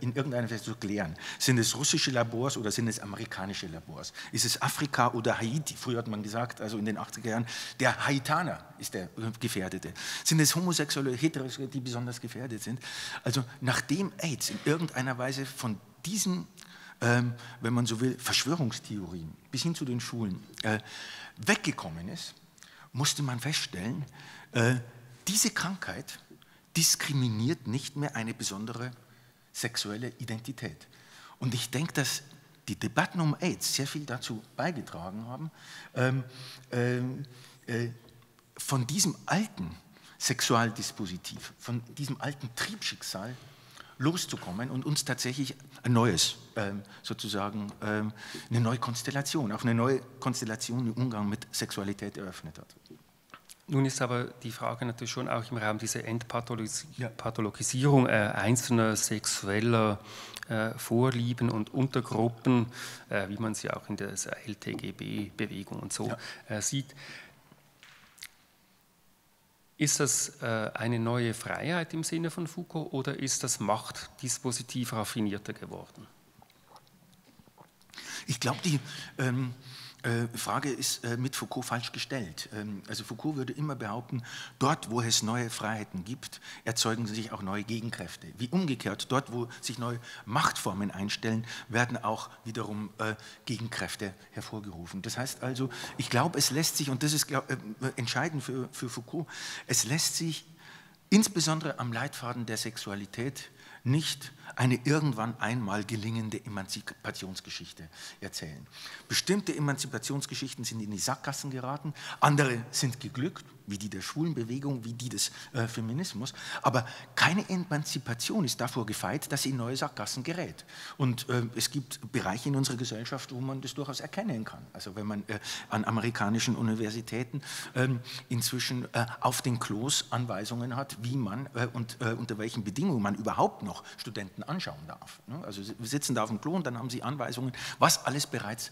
in irgendeiner Weise zu klären. Sind es russische Labors oder sind es amerikanische Labors? Ist es Afrika oder Haiti? Früher hat man gesagt, also in den 80er Jahren, der Haitaner ist der Gefährdete. Sind es Homosexuelle, Heterosexuelle, die besonders gefährdet sind? Also nachdem AIDS in irgendeiner Weise von diesen, ähm, wenn man so will, Verschwörungstheorien bis hin zu den Schulen äh, weggekommen ist, musste man feststellen, äh, diese Krankheit diskriminiert nicht mehr eine besondere sexuelle Identität. Und ich denke, dass die Debatten um AIDS sehr viel dazu beigetragen haben, ähm, ähm, äh, von diesem alten Sexualdispositiv, von diesem alten Triebschicksal loszukommen und uns tatsächlich ein neues, ähm, sozusagen ähm, eine neue Konstellation, auch eine neue Konstellation im Umgang mit Sexualität eröffnet hat. Nun ist aber die Frage natürlich schon auch im Raum dieser Entpathologisierung äh, einzelner sexueller äh, Vorlieben und Untergruppen, äh, wie man sie auch in der LTGB-Bewegung und so ja. Äh, sieht. Ist das äh, eine neue Freiheit im Sinne von Foucault oder ist das Machtdispositiv raffinierter geworden? Ich glaube, die. Ähm äh, Frage ist äh, mit Foucault falsch gestellt. Ähm, also Foucault würde immer behaupten, dort, wo es neue Freiheiten gibt, erzeugen sich auch neue Gegenkräfte. Wie umgekehrt, dort, wo sich neue Machtformen einstellen, werden auch wiederum äh, Gegenkräfte hervorgerufen. Das heißt also, ich glaube, es lässt sich, und das ist entscheidend für, für Foucault, es lässt sich insbesondere am Leitfaden der Sexualität nicht eine irgendwann einmal gelingende Emanzipationsgeschichte erzählen. Bestimmte Emanzipationsgeschichten sind in die Sackgassen geraten, andere sind geglückt, wie die der Schwulenbewegung, wie die des äh, Feminismus. Aber keine Emanzipation ist davor gefeit, dass sie in neue Sackgassen gerät. Und äh, es gibt Bereiche in unserer Gesellschaft, wo man das durchaus erkennen kann. Also wenn man äh, an amerikanischen Universitäten ähm, inzwischen äh, auf den Klos Anweisungen hat, wie man äh, und äh, unter welchen Bedingungen man überhaupt noch Studenten anschauen darf. Ne? Also sie sitzen da auf dem Klo und dann haben sie Anweisungen, was alles bereits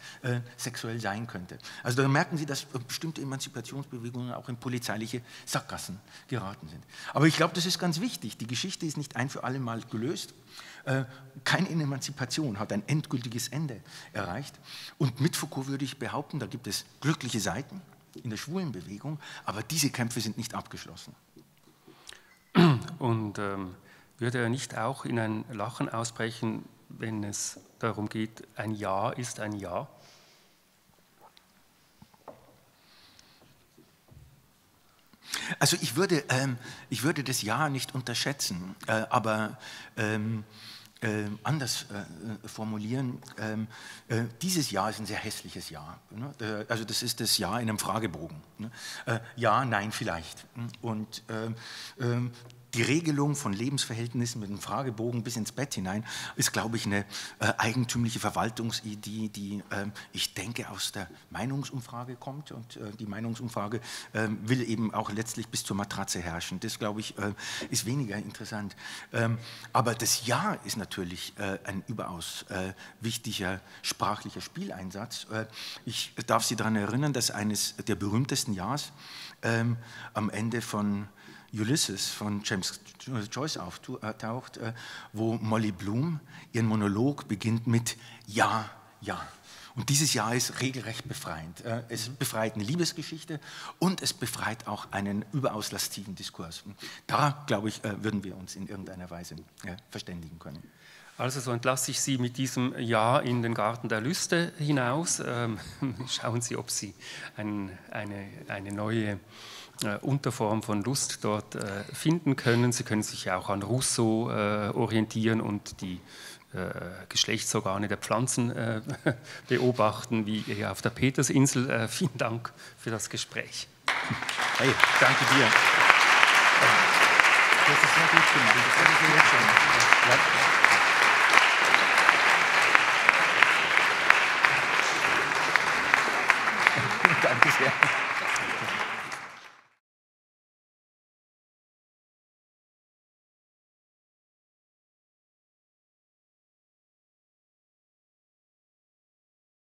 sexuell sein könnte. Also da merken Sie, dass bestimmte Emanzipationsbewegungen auch in Polizei polizeiliche Sackgassen geraten sind. Aber ich glaube, das ist ganz wichtig. Die Geschichte ist nicht ein für alle Mal gelöst. Äh, keine Emanzipation hat ein endgültiges Ende erreicht. Und mit Foucault würde ich behaupten, da gibt es glückliche Seiten in der schwulen Bewegung, aber diese Kämpfe sind nicht abgeschlossen. Und ähm, würde er nicht auch in ein Lachen ausbrechen, wenn es darum geht, ein Ja ist ein Ja? Also ich würde, ähm, ich würde das Ja nicht unterschätzen, äh, aber ähm, äh, anders äh, formulieren. Ähm, äh, dieses Jahr ist ein sehr hässliches Jahr. Ne? Äh, also das ist das Jahr in einem Fragebogen. Ne? Äh, ja, nein, vielleicht. Und ähm, ähm, die Regelung von Lebensverhältnissen mit einem Fragebogen bis ins Bett hinein ist, glaube ich, eine äh, eigentümliche Verwaltungsidee, die, äh, ich denke, aus der Meinungsumfrage kommt. Und äh, die Meinungsumfrage ähm, will eben auch letztlich bis zur Matratze herrschen. Das, glaube ich, äh, ist weniger interessant. Ähm, aber das Ja ist natürlich äh, ein überaus äh, wichtiger sprachlicher Spieleinsatz. ich darf Sie daran erinnern, dass eines der berühmtesten Ja's ähm, am Ende von Ulysses von James Joyce auftaucht, äh, wo Molly Bloom ihren Monolog beginnt mit Ja, ja. Und dieses Ja ist regelrecht befreiend. Äh, es befreit eine Liebesgeschichte und es befreit auch einen überaus lastiven Diskurs. Da, glaube ich, äh, würden wir uns in irgendeiner Weise verständigen können. Also so entlasse ich Sie mit diesem Ja in den Garten der Lüste hinaus. Ähm, schauen Sie, ob Sie ein, eine, eine neue Unterform von Lust dort äh, finden können. Sie können sich auch an Rousseau äh, orientieren und die äh, Geschlechtsorgane der Pflanzen äh, beobachten, wie hier auf der Petersinsel. Äh, vielen Dank für das Gespräch. Hey, danke dir. Das ist sehr gut gemacht. Das habe ich jetzt schon. Ja. Danke sehr.